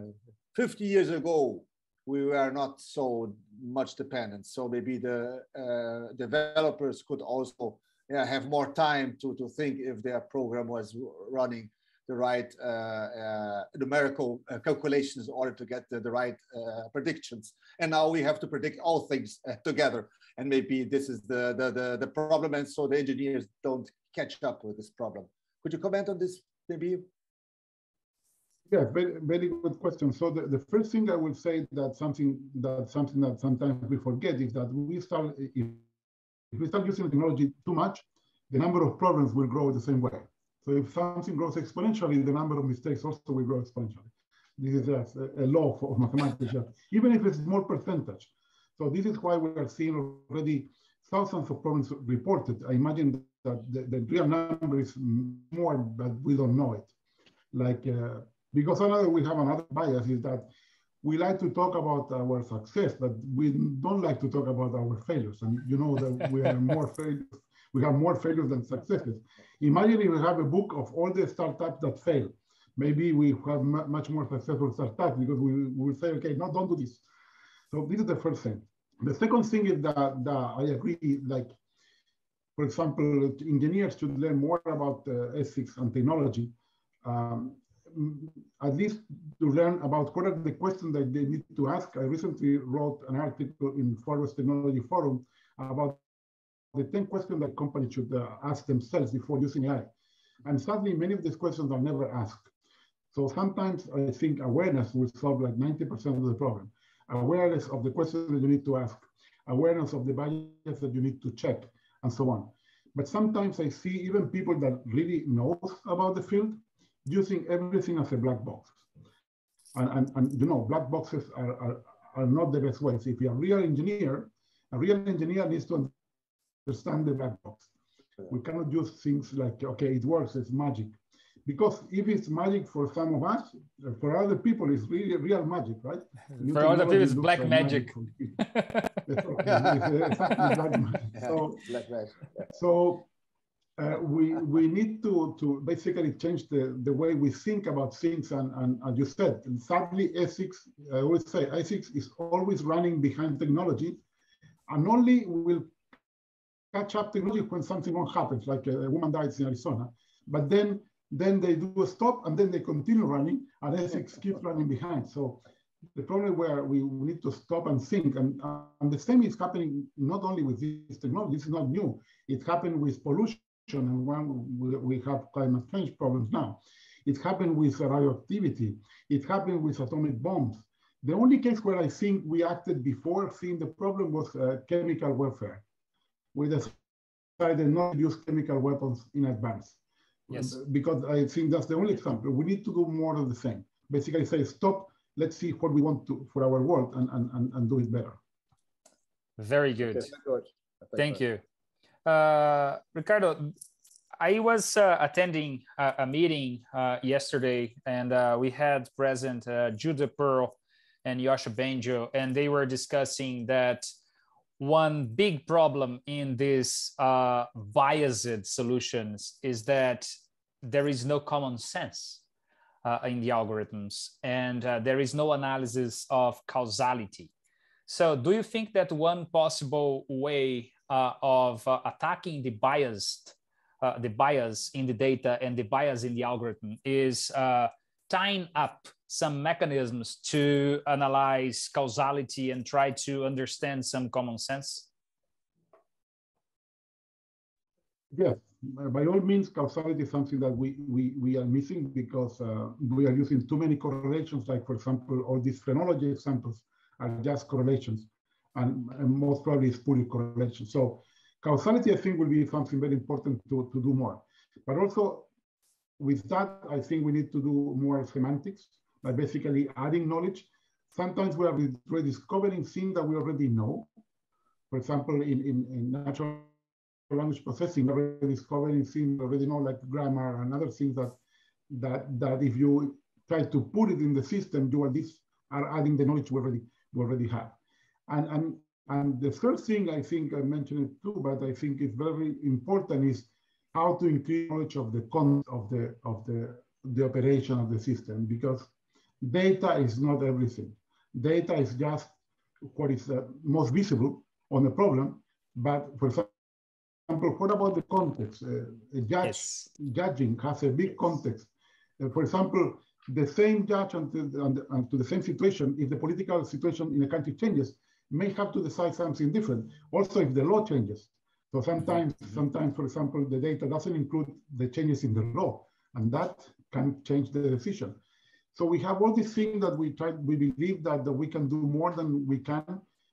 50 years ago, we were not so much dependent. So maybe the uh, developers could also have more time to, to think if their program was running the right uh, uh, numerical uh, calculations in order to get the, the right predictions. And now we have to predict all things together. And maybe this is the, the, the, the problem. And so the engineers don't catch up with this problem. Could you comment on this, maybe? Yeah, very, very good question. So the, the first thing I will say that something that something that sometimes we forget is that we start if, we start using technology too much, the number of problems will grow the same way. So if something grows exponentially, the number of mistakes also will grow exponentially. This is a, a law of mathematics, even if it's a small percentage. So this is why we are seeing already thousands of problems reported. I imagine that the, the real number is more, but we don't know it. Like uh, because another we have another bias is that we like to talk about our success, but we don't like to talk about our failures. And you know that we have more failures, we have more failures than successes. Imagine if we have a book of all the startups that fail. Maybe we have much more successful startups because we, will say, okay, no, don't do this. So this is the first thing. The second thing is that, that I agree, like, for example, engineers should learn more about uh, ethics and technology. Um, at least to learn about what are the questions that they need to ask. I recently wrote an article in Forbes Technology Forum about the 10 questions that companies should uh, ask themselves before using AI. And sadly, many of these questions are never asked. So sometimes I think awareness will solve like 90% of the problem. Awareness of the questions that you need to ask, awareness of the bias that you need to check, and so on. But sometimes I see even people that really knows about the field using everything as a black box. And, and, and you know, black boxes are, are, are not the best ways. If you're a real engineer, a real engineer needs to understand the black box. We cannot use things like, okay, it works, it's magic. Because if it's magic for some of us, for other people, it's really real magic, right? New for other people, it's black magic. So, so uh, we we need to to basically change the the way we think about things and and as you said and sadly ethics i always say ethics is always running behind technology and only will catch up technology when something wrong happens like a, a woman dies in arizona but then then they do a stop and then they continue running and ethics keep running behind so the problem where we, we need to stop and think and, uh, and the same is happening not only with this technology this is not new it happened with pollution and when we have climate change problems now. It happened with radioactivity. It happened with atomic bombs. The only case where I think we acted before seeing the problem was uh, chemical warfare. We decided not to use chemical weapons in advance. Yes. Because I think that's the only example. We need to do more of the same. Basically say, stop, let's see what we want to for our world and, and, and, and do it better. Very good. Thank you. Uh, Ricardo, I was uh, attending a, a meeting uh, yesterday, and uh, we had present uh, Judea Pearl and Yoshua Bengio, and they were discussing that one big problem in these uh, biased solutions is that there is no common sense uh, in the algorithms and uh, there is no analysis of causality. So do you think that one possible way uh, of uh, attacking the biased, uh, the bias in the data and the bias in the algorithm is tying up some mechanisms to analyze causality and try to understand some common sense? Yes, by all means, causality is something that we, we, we are missing because uh, we are using too many correlations. Like, for example, all these phrenology examples are just correlations, and, and most probably it's pure correlation. So causality, I think, will be something very important to, to do more. But also, with that, I think we need to do more semantics, by basically adding knowledge. Sometimes we are rediscovering things that we already know. For example, in, in, in natural language processing, we're discovering things we already know, like grammar and other things that, that, that if you try to put it in the system, you are, this, are adding the knowledge we already, we already have. And, and, and the third thing I think I mentioned it too, but I think is very important is how to increase knowledge of the content of the of the the operation of the system because data is not everything. Data is just what is uh, most visible on the problem. But for example, what about the context? Uh, a judge yes. judging has a big context. Uh, for example, the same judge and to, and to the same situation, if the political situation in a country changes, may have to decide something different. Also, if the law changes. So sometimes, mm-hmm. sometimes, for example, the data doesn't include the changes in the law, and that can change the decision. So we have all these things that we try, we believe that, that we can do more than we can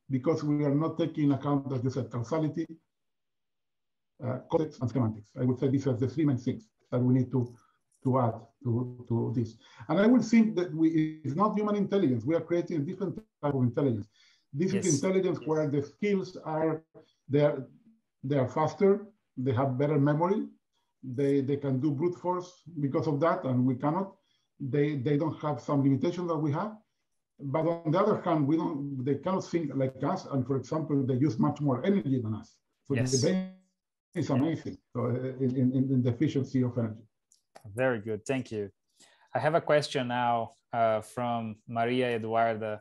because we are not taking account, as you said, causality, uh, context, and semantics. I would say these are the three main things that we need to, to add to, to this. And I would think that we, it's not human intelligence. We are creating a different type of intelligence. This yes. is intelligence yes. where the skills are, they are, they are faster, they have better memory, they, they can do brute force because of that, and we cannot they, they don't have some limitations that we have. But on the other hand, we don't, they cannot think like us. And for example, they use much more energy than us. So yes. the brain is amazing so uh, in, in, in the efficiency of energy. Very good. Thank you. I have a question now uh, from Maria Eduarda.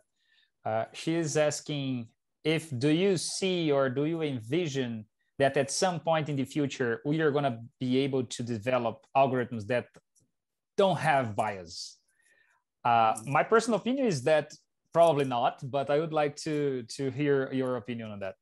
Uh, she is asking if do you see or do you envision that at some point in the future we are going to be able to develop algorithms that don't have bias. Uh, my personal opinion is that probably not, but I would like to to hear your opinion on that.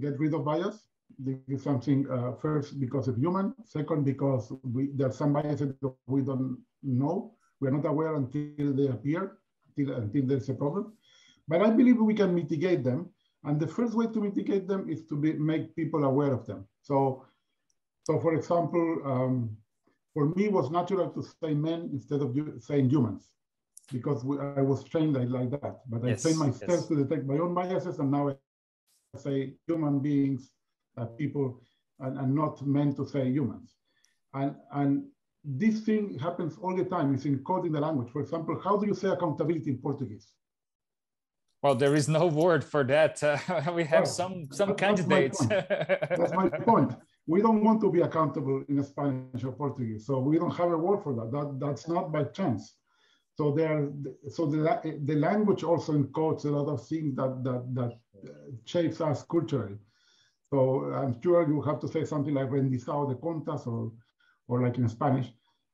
Get rid of bias. This is something uh, first because of human. Second, because we, there are some biases that we don't know. We are not aware until they appear, until, until there's a problem. But I believe we can mitigate them. And the first way to mitigate them is to be, make people aware of them. So so for example, um, for me, it was natural to say men instead of saying humans because we, I was trained like that. But yes, I trained myself yes. to detect my own biases, and now I say human beings, uh, people, and, and, not meant to say humans. And, and this thing happens all the time. It's encoding the language. For example, how do you say accountability in Portuguese? Well, there is no word for that. Uh, we have well, some some candidates. My that's my point we don't want to be accountable in Spanish or Portuguese. So we don't have a word for that. That that's not by chance. So there, so the, the language also encodes a lot of things that that that shapes us culturally. So I'm sure you have to say something like rendizado de contas or or like in Spanish,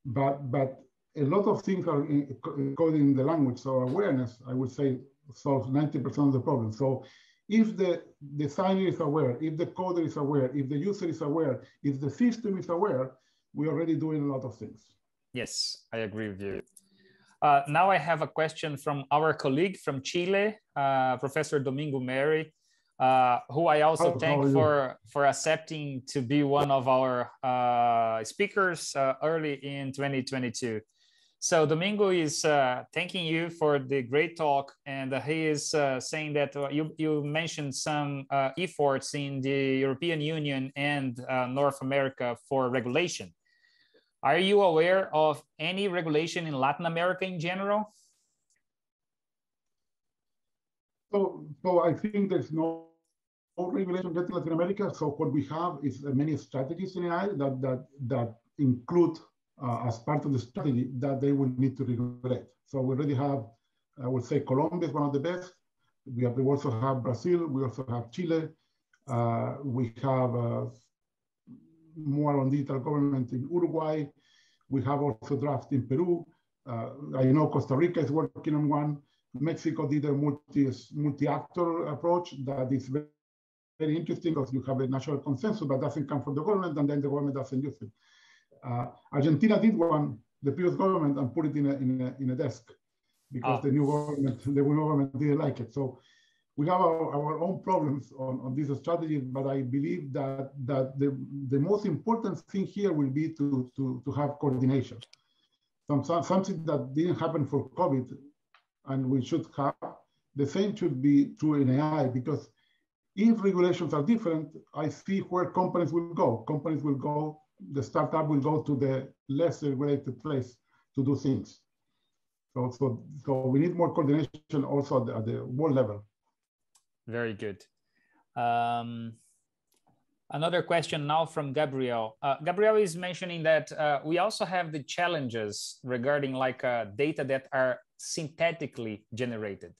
but but a lot of things are encoded in the language. So awareness, I would say, solves 90% of the problem. So if the designer is aware, if the coder is aware, if the user is aware, if the system is aware, we're already doing a lot of things. Yes, I agree with you. Uh, now I have a question from our colleague from Chile, uh, Professor Domingo Mery, uh, who I also how, thank for, for accepting to be one of our uh, speakers uh, early in 2022. So Domingo is uh, thanking you for the great talk, and uh, he is uh, saying that uh, you you mentioned some uh, efforts in the European Union and uh, North America for regulation. Are you aware of any regulation in Latin America in general? So, so I think there's no, no regulation yet in Latin America. So what we have is many strategies in AI that that that include uh, as part of the strategy that they will need to regulate. So we already have, I would say, Colombia is one of the best. We have we also have Brazil. We also have Chile. Uh, we have uh, more on digital government in Uruguay. We have also draft in Peru. Uh, I know Costa Rica is working on one. Mexico did a multi, multi-actor approach that is very, very interesting because you have a national consensus but doesn't come from the government and then the government doesn't use it. Uh, Argentina did one, the previous government, and put it in a, in a, in a desk because oh. the new government, the new government didn't like it. So we have our, our own problems on, on this strategy, but I believe that, that the, the most important thing here will be to, to, to have coordination. Some, something that didn't happen for COVID and we should have, the same should be true in AI because if regulations are different, I see where companies will go. Companies will go, the startup will go to the less regulated place to do things. So, so, so we need more coordination also at the, at the world level. Very good. Um, another question now from Gabriel. Uh, Gabriel is mentioning that uh, we also have the challenges regarding like uh, data that are synthetically generated.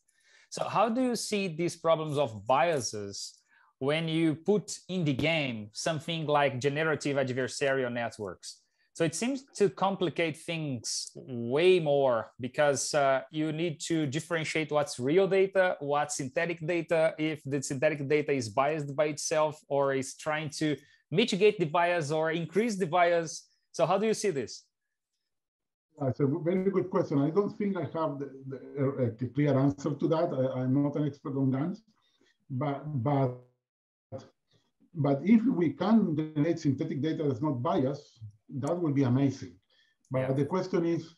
So how do you see these problems of biases when you put in the game something like generative adversarial networks? So it seems to complicate things way more because uh, you need to differentiate what's real data, what's synthetic data, if the synthetic data is biased by itself or is trying to mitigate the bias or increase the bias. So how do you see this? That's a very good question. I don't think I have the, the, a clear answer to that. I, am not an expert on GANs, but but but if we can generate synthetic data that's not biased, that will be amazing. But the question is,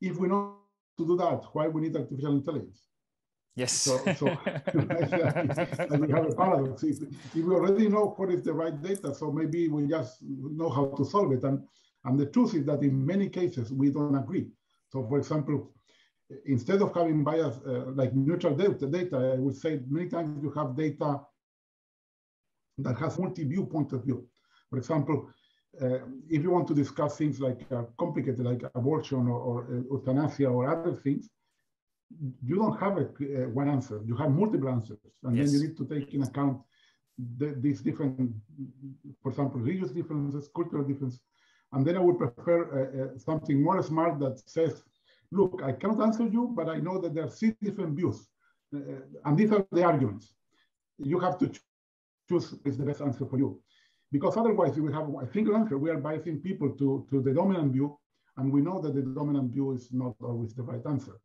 if we know to do that, why we need artificial intelligence? Yes. So, so we have a paradox. If, if, we already know what is the right data, so maybe we just know how to solve it. And, and the truth is that in many cases, we don't agree. So for example, instead of having bias, uh, like neutral data, data, I would say many times you have data that has multi-view point of view. For example, uh, if you want to discuss things like uh, complicated, like abortion or, or uh, euthanasia or other things, you don't have a, uh, one answer. You have multiple answers, and yes. then you need to take in account the, these different, for example, religious differences, cultural differences. And then I would prefer uh, uh, something more smart that says, look, I cannot answer you, but I know that there are six different views, and these are the arguments. You have to choose is the best answer for you. Because otherwise, we have a single answer. We are biasing people to, to the dominant view, and we know that the dominant view is not always the right answer.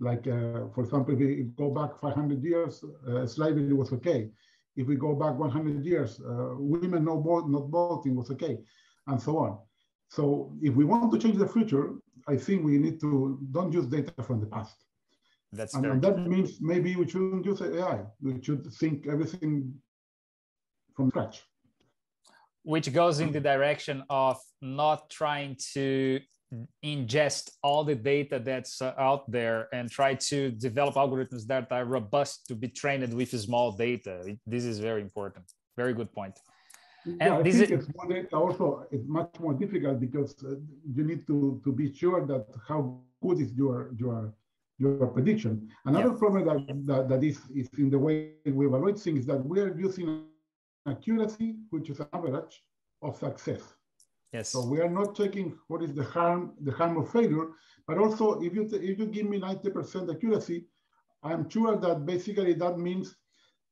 Like, uh, for example, if we go back 500 years, uh, slavery was okay. If we go back 100 years, uh, women no vote, not voting was okay, and so on. So if we want to change the future, I think we need to don't use data from the past. That's and, and that means maybe we shouldn't use AI. We should think everything from scratch which goes in the direction of not trying to ingest all the data that's uh, out there and try to develop algorithms that are robust to be trained with small data. This is very important. Very good point. And yeah, I think is... it's more data also it's much more difficult because uh, you need to, to be sure that how good is your your your prediction. Another yeah. problem that, that, that is, is in the way we evaluate things is that we are using accuracy, which is an average of success. Yes. So we are not checking what is the harm, the harm of failure, but also if you if you give me 90% accuracy, I'm sure that basically that means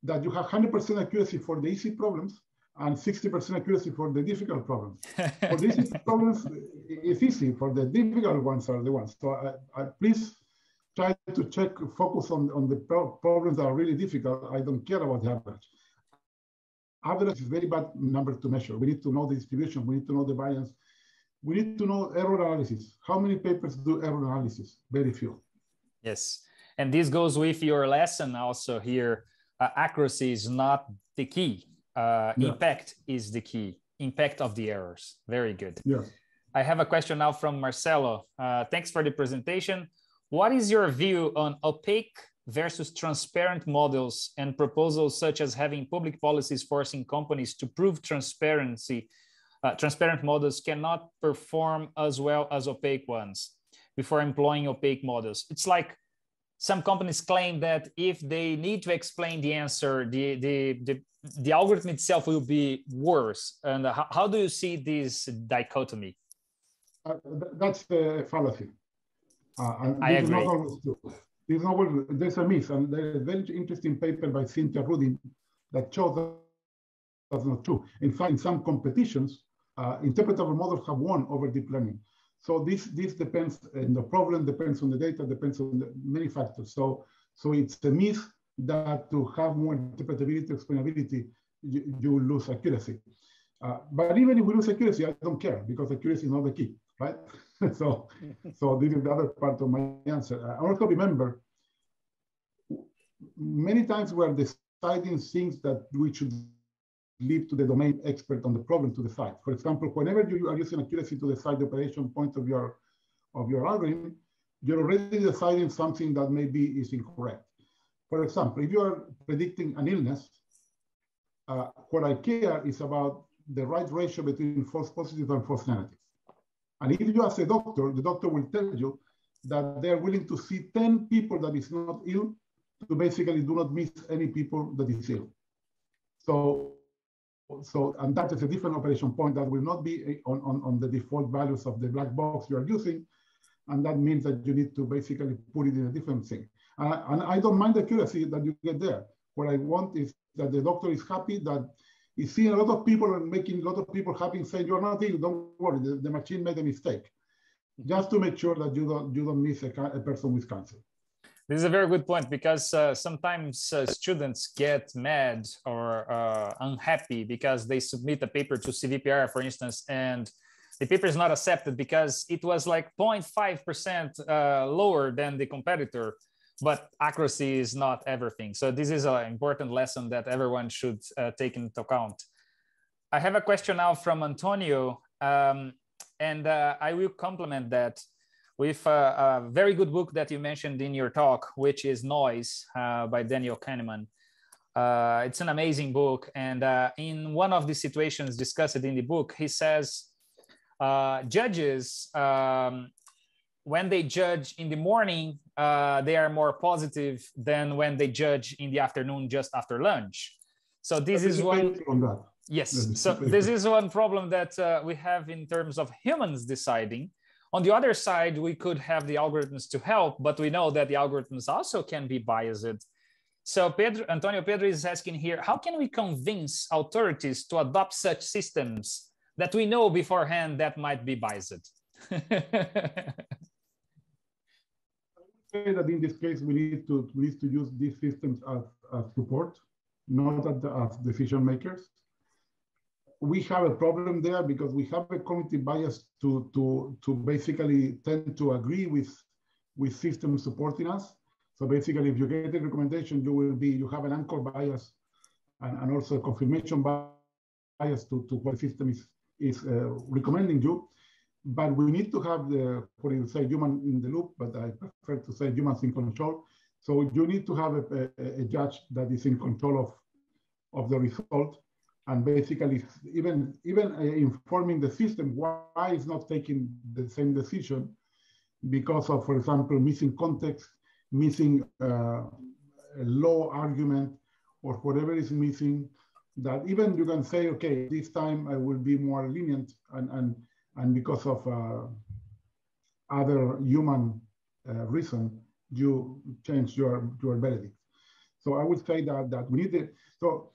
that you have 100% accuracy for the easy problems and 60% accuracy for the difficult problems. for the easy problems, it's easy. For the difficult ones are the ones. So I, I, please try to check, focus on, on the pro problems that are really difficult. I don't care about the average. Average is very bad number to measure. We need to know the distribution. We need to know the variance. We need to know error analysis. How many papers do error analysis? Very few. Yes. And this goes with your lesson also here. Uh, accuracy is not the key. Uh, yeah. Impact is the key. Impact of the errors. Very good. Yes. I have a question now from Marcelo. Uh, thanks for the presentation. What is your view on opaque versus transparent models and proposals such as having public policies forcing companies to prove transparency, uh, transparent models cannot perform as well as opaque ones before employing opaque models. It's like some companies claim that if they need to explain the answer, the, the, the, the algorithm itself will be worse. And how, how do you see this dichotomy? Uh, that's a fallacy. Uh, I agree. There's, no, there's a myth, and there's a very interesting paper by Cynthia Rudin that shows that that's not true. In fact, in some competitions, uh, interpretable models have won over deep learning. So this this depends, and the problem depends on the data, depends on the many factors. So so it's a myth that to have more interpretability, explainability, you, you lose accuracy. Uh, but even if we lose accuracy, I don't care because accuracy is not the key, right? so so this is the other part of my answer. I also remember many times we're deciding things that we should leave to the domain expert on the problem to decide. For example, whenever you are using accuracy to decide the operation point of your, of your algorithm, you're already deciding something that maybe is incorrect. For example, if you are predicting an illness, uh, what I care is about the right ratio between false positives and false negatives. And if you ask a doctor, the doctor will tell you that they're willing to see 10 people that is not ill to basically do not miss any people that is ill. So so, and that is a different operation point that will not be on, on, on the default values of the black box you are using. And that means that you need to basically put it in a different thing. Uh, and I don't mind the accuracy that you get there. What I want is that the doctor is happy that he's seeing a lot of people and making a lot of people happy and saying, you're not ill, don't worry, the, the machine made a mistake. Just to make sure that you don't, you don't miss a, a person with cancer. This is a very good point because uh, sometimes uh, students get mad or uh, unhappy because they submit a paper to CVPR, for instance, and the paper is not accepted because it was like 0.5% uh, lower than the competitor, but accuracy is not everything. So this is an important lesson that everyone should uh, take into account. I have a question now from Antonio, um, and uh, I will complement that with a, a, very good book that you mentioned in your talk, which is Noise uh, by Daniel Kahneman. Uh, it's an amazing book. And uh, in one of the situations discussed in the book, he says uh, judges, um, when they judge in the morning, uh, they are more positive than when they judge in the afternoon just after lunch. So this is one. On yes. So this is one problem that uh, we have in terms of humans deciding on the other side, we could have the algorithms to help, but we know that the algorithms also can be biased. So Pedro, Antonio Pedro is asking here, how can we convince authorities to adopt such systems that we know beforehand that might be biased? That in this case, we need to, we need to use these systems as, as support, not as, as decision makers we have a problem there because we have a cognitive bias to, to, to basically tend to agree with, with systems supporting us. So basically, if you get a recommendation, you will be, you have an anchor bias and, and also a confirmation bias to, to what system is, is uh, recommending you. But we need to have the, what you say, human in the loop, but I prefer to say humans in control. So you need to have a, a, a judge that is in control of, of the result and basically even even uh, informing the system why it's not taking the same decision because of, for example, missing context, missing uh, a law argument, or whatever is missing. That even you can say, okay, this time I will be more lenient, and and and because of uh, other human uh, reason, you change your your verdict. So I would say that that we need it. So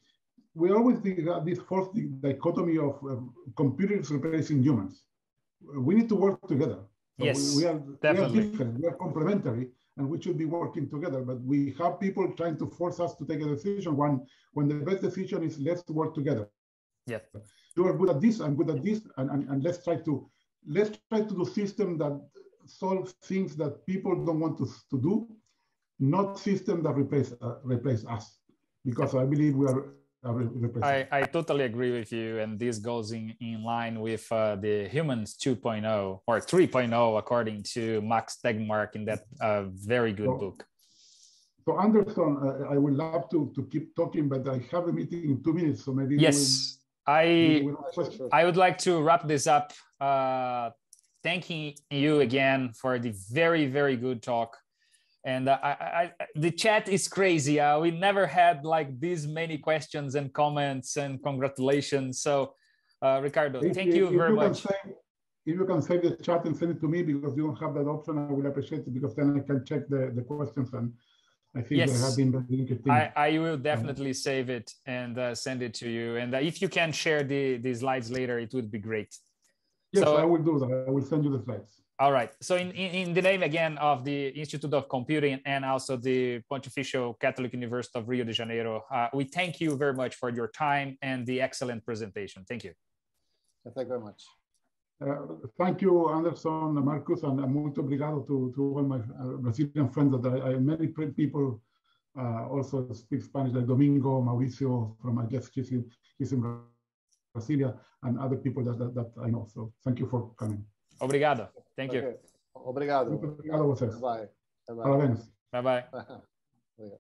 we always have this false dichotomy of uh, computers replacing humans. We need to work together. So yes, we, we, are, definitely. we are different, we are complementary, and we should be working together. But we have people trying to force us to take a decision when, when the best decision is let's work together. Yeah. You are good at this, I'm good at this, and, and, and let's try to let's try to do system that solve things that people don't want to, to do, not system that replace uh, replace us. Because I believe we are I, I totally agree with you. And this goes in, in line with uh, the Humans 2.0 or 3.0, according to Max Tegmark in that uh, very good so, book. so Anderson, uh, I would love to, to keep talking, but I have a meeting in two minutes, so maybe yes, I I would like to wrap this up. Uh, thanking you again for the very very good talk, and uh, I, I, the chat is crazy. Uh, we never had like this many questions and comments and congratulations. So, uh, Ricardo, if, thank you very you much. Save, if you can save the chat and send it to me because you don't have that option, I will appreciate it because then I can check the, the questions and I think yes. have been very interesting. I, I will definitely save it and uh, send it to you. And uh, if you can share the, the slides later, it would be great. Yes, so, I will do that. I will send you the slides. All right. So in, in, in, the name again of the Institute of Computing and also the Pontifical Catholic University of Rio de Janeiro, uh, we thank you very much for your time and the excellent presentation. Thank you. Thank you very much. Uh, thank you, Anderson, Marcus, and muito obrigado to, to all my uh, Brazilian friends that I, I many people uh, also speak Spanish, like Domingo, Mauricio from, I guess he's in, he's in Brasilia, and other people that, that, that, I know. So thank you for coming. Obrigado. Thank you. Obrigado. Muito obrigado a vocês. Bye. Bye. Parabéns. Bye bye.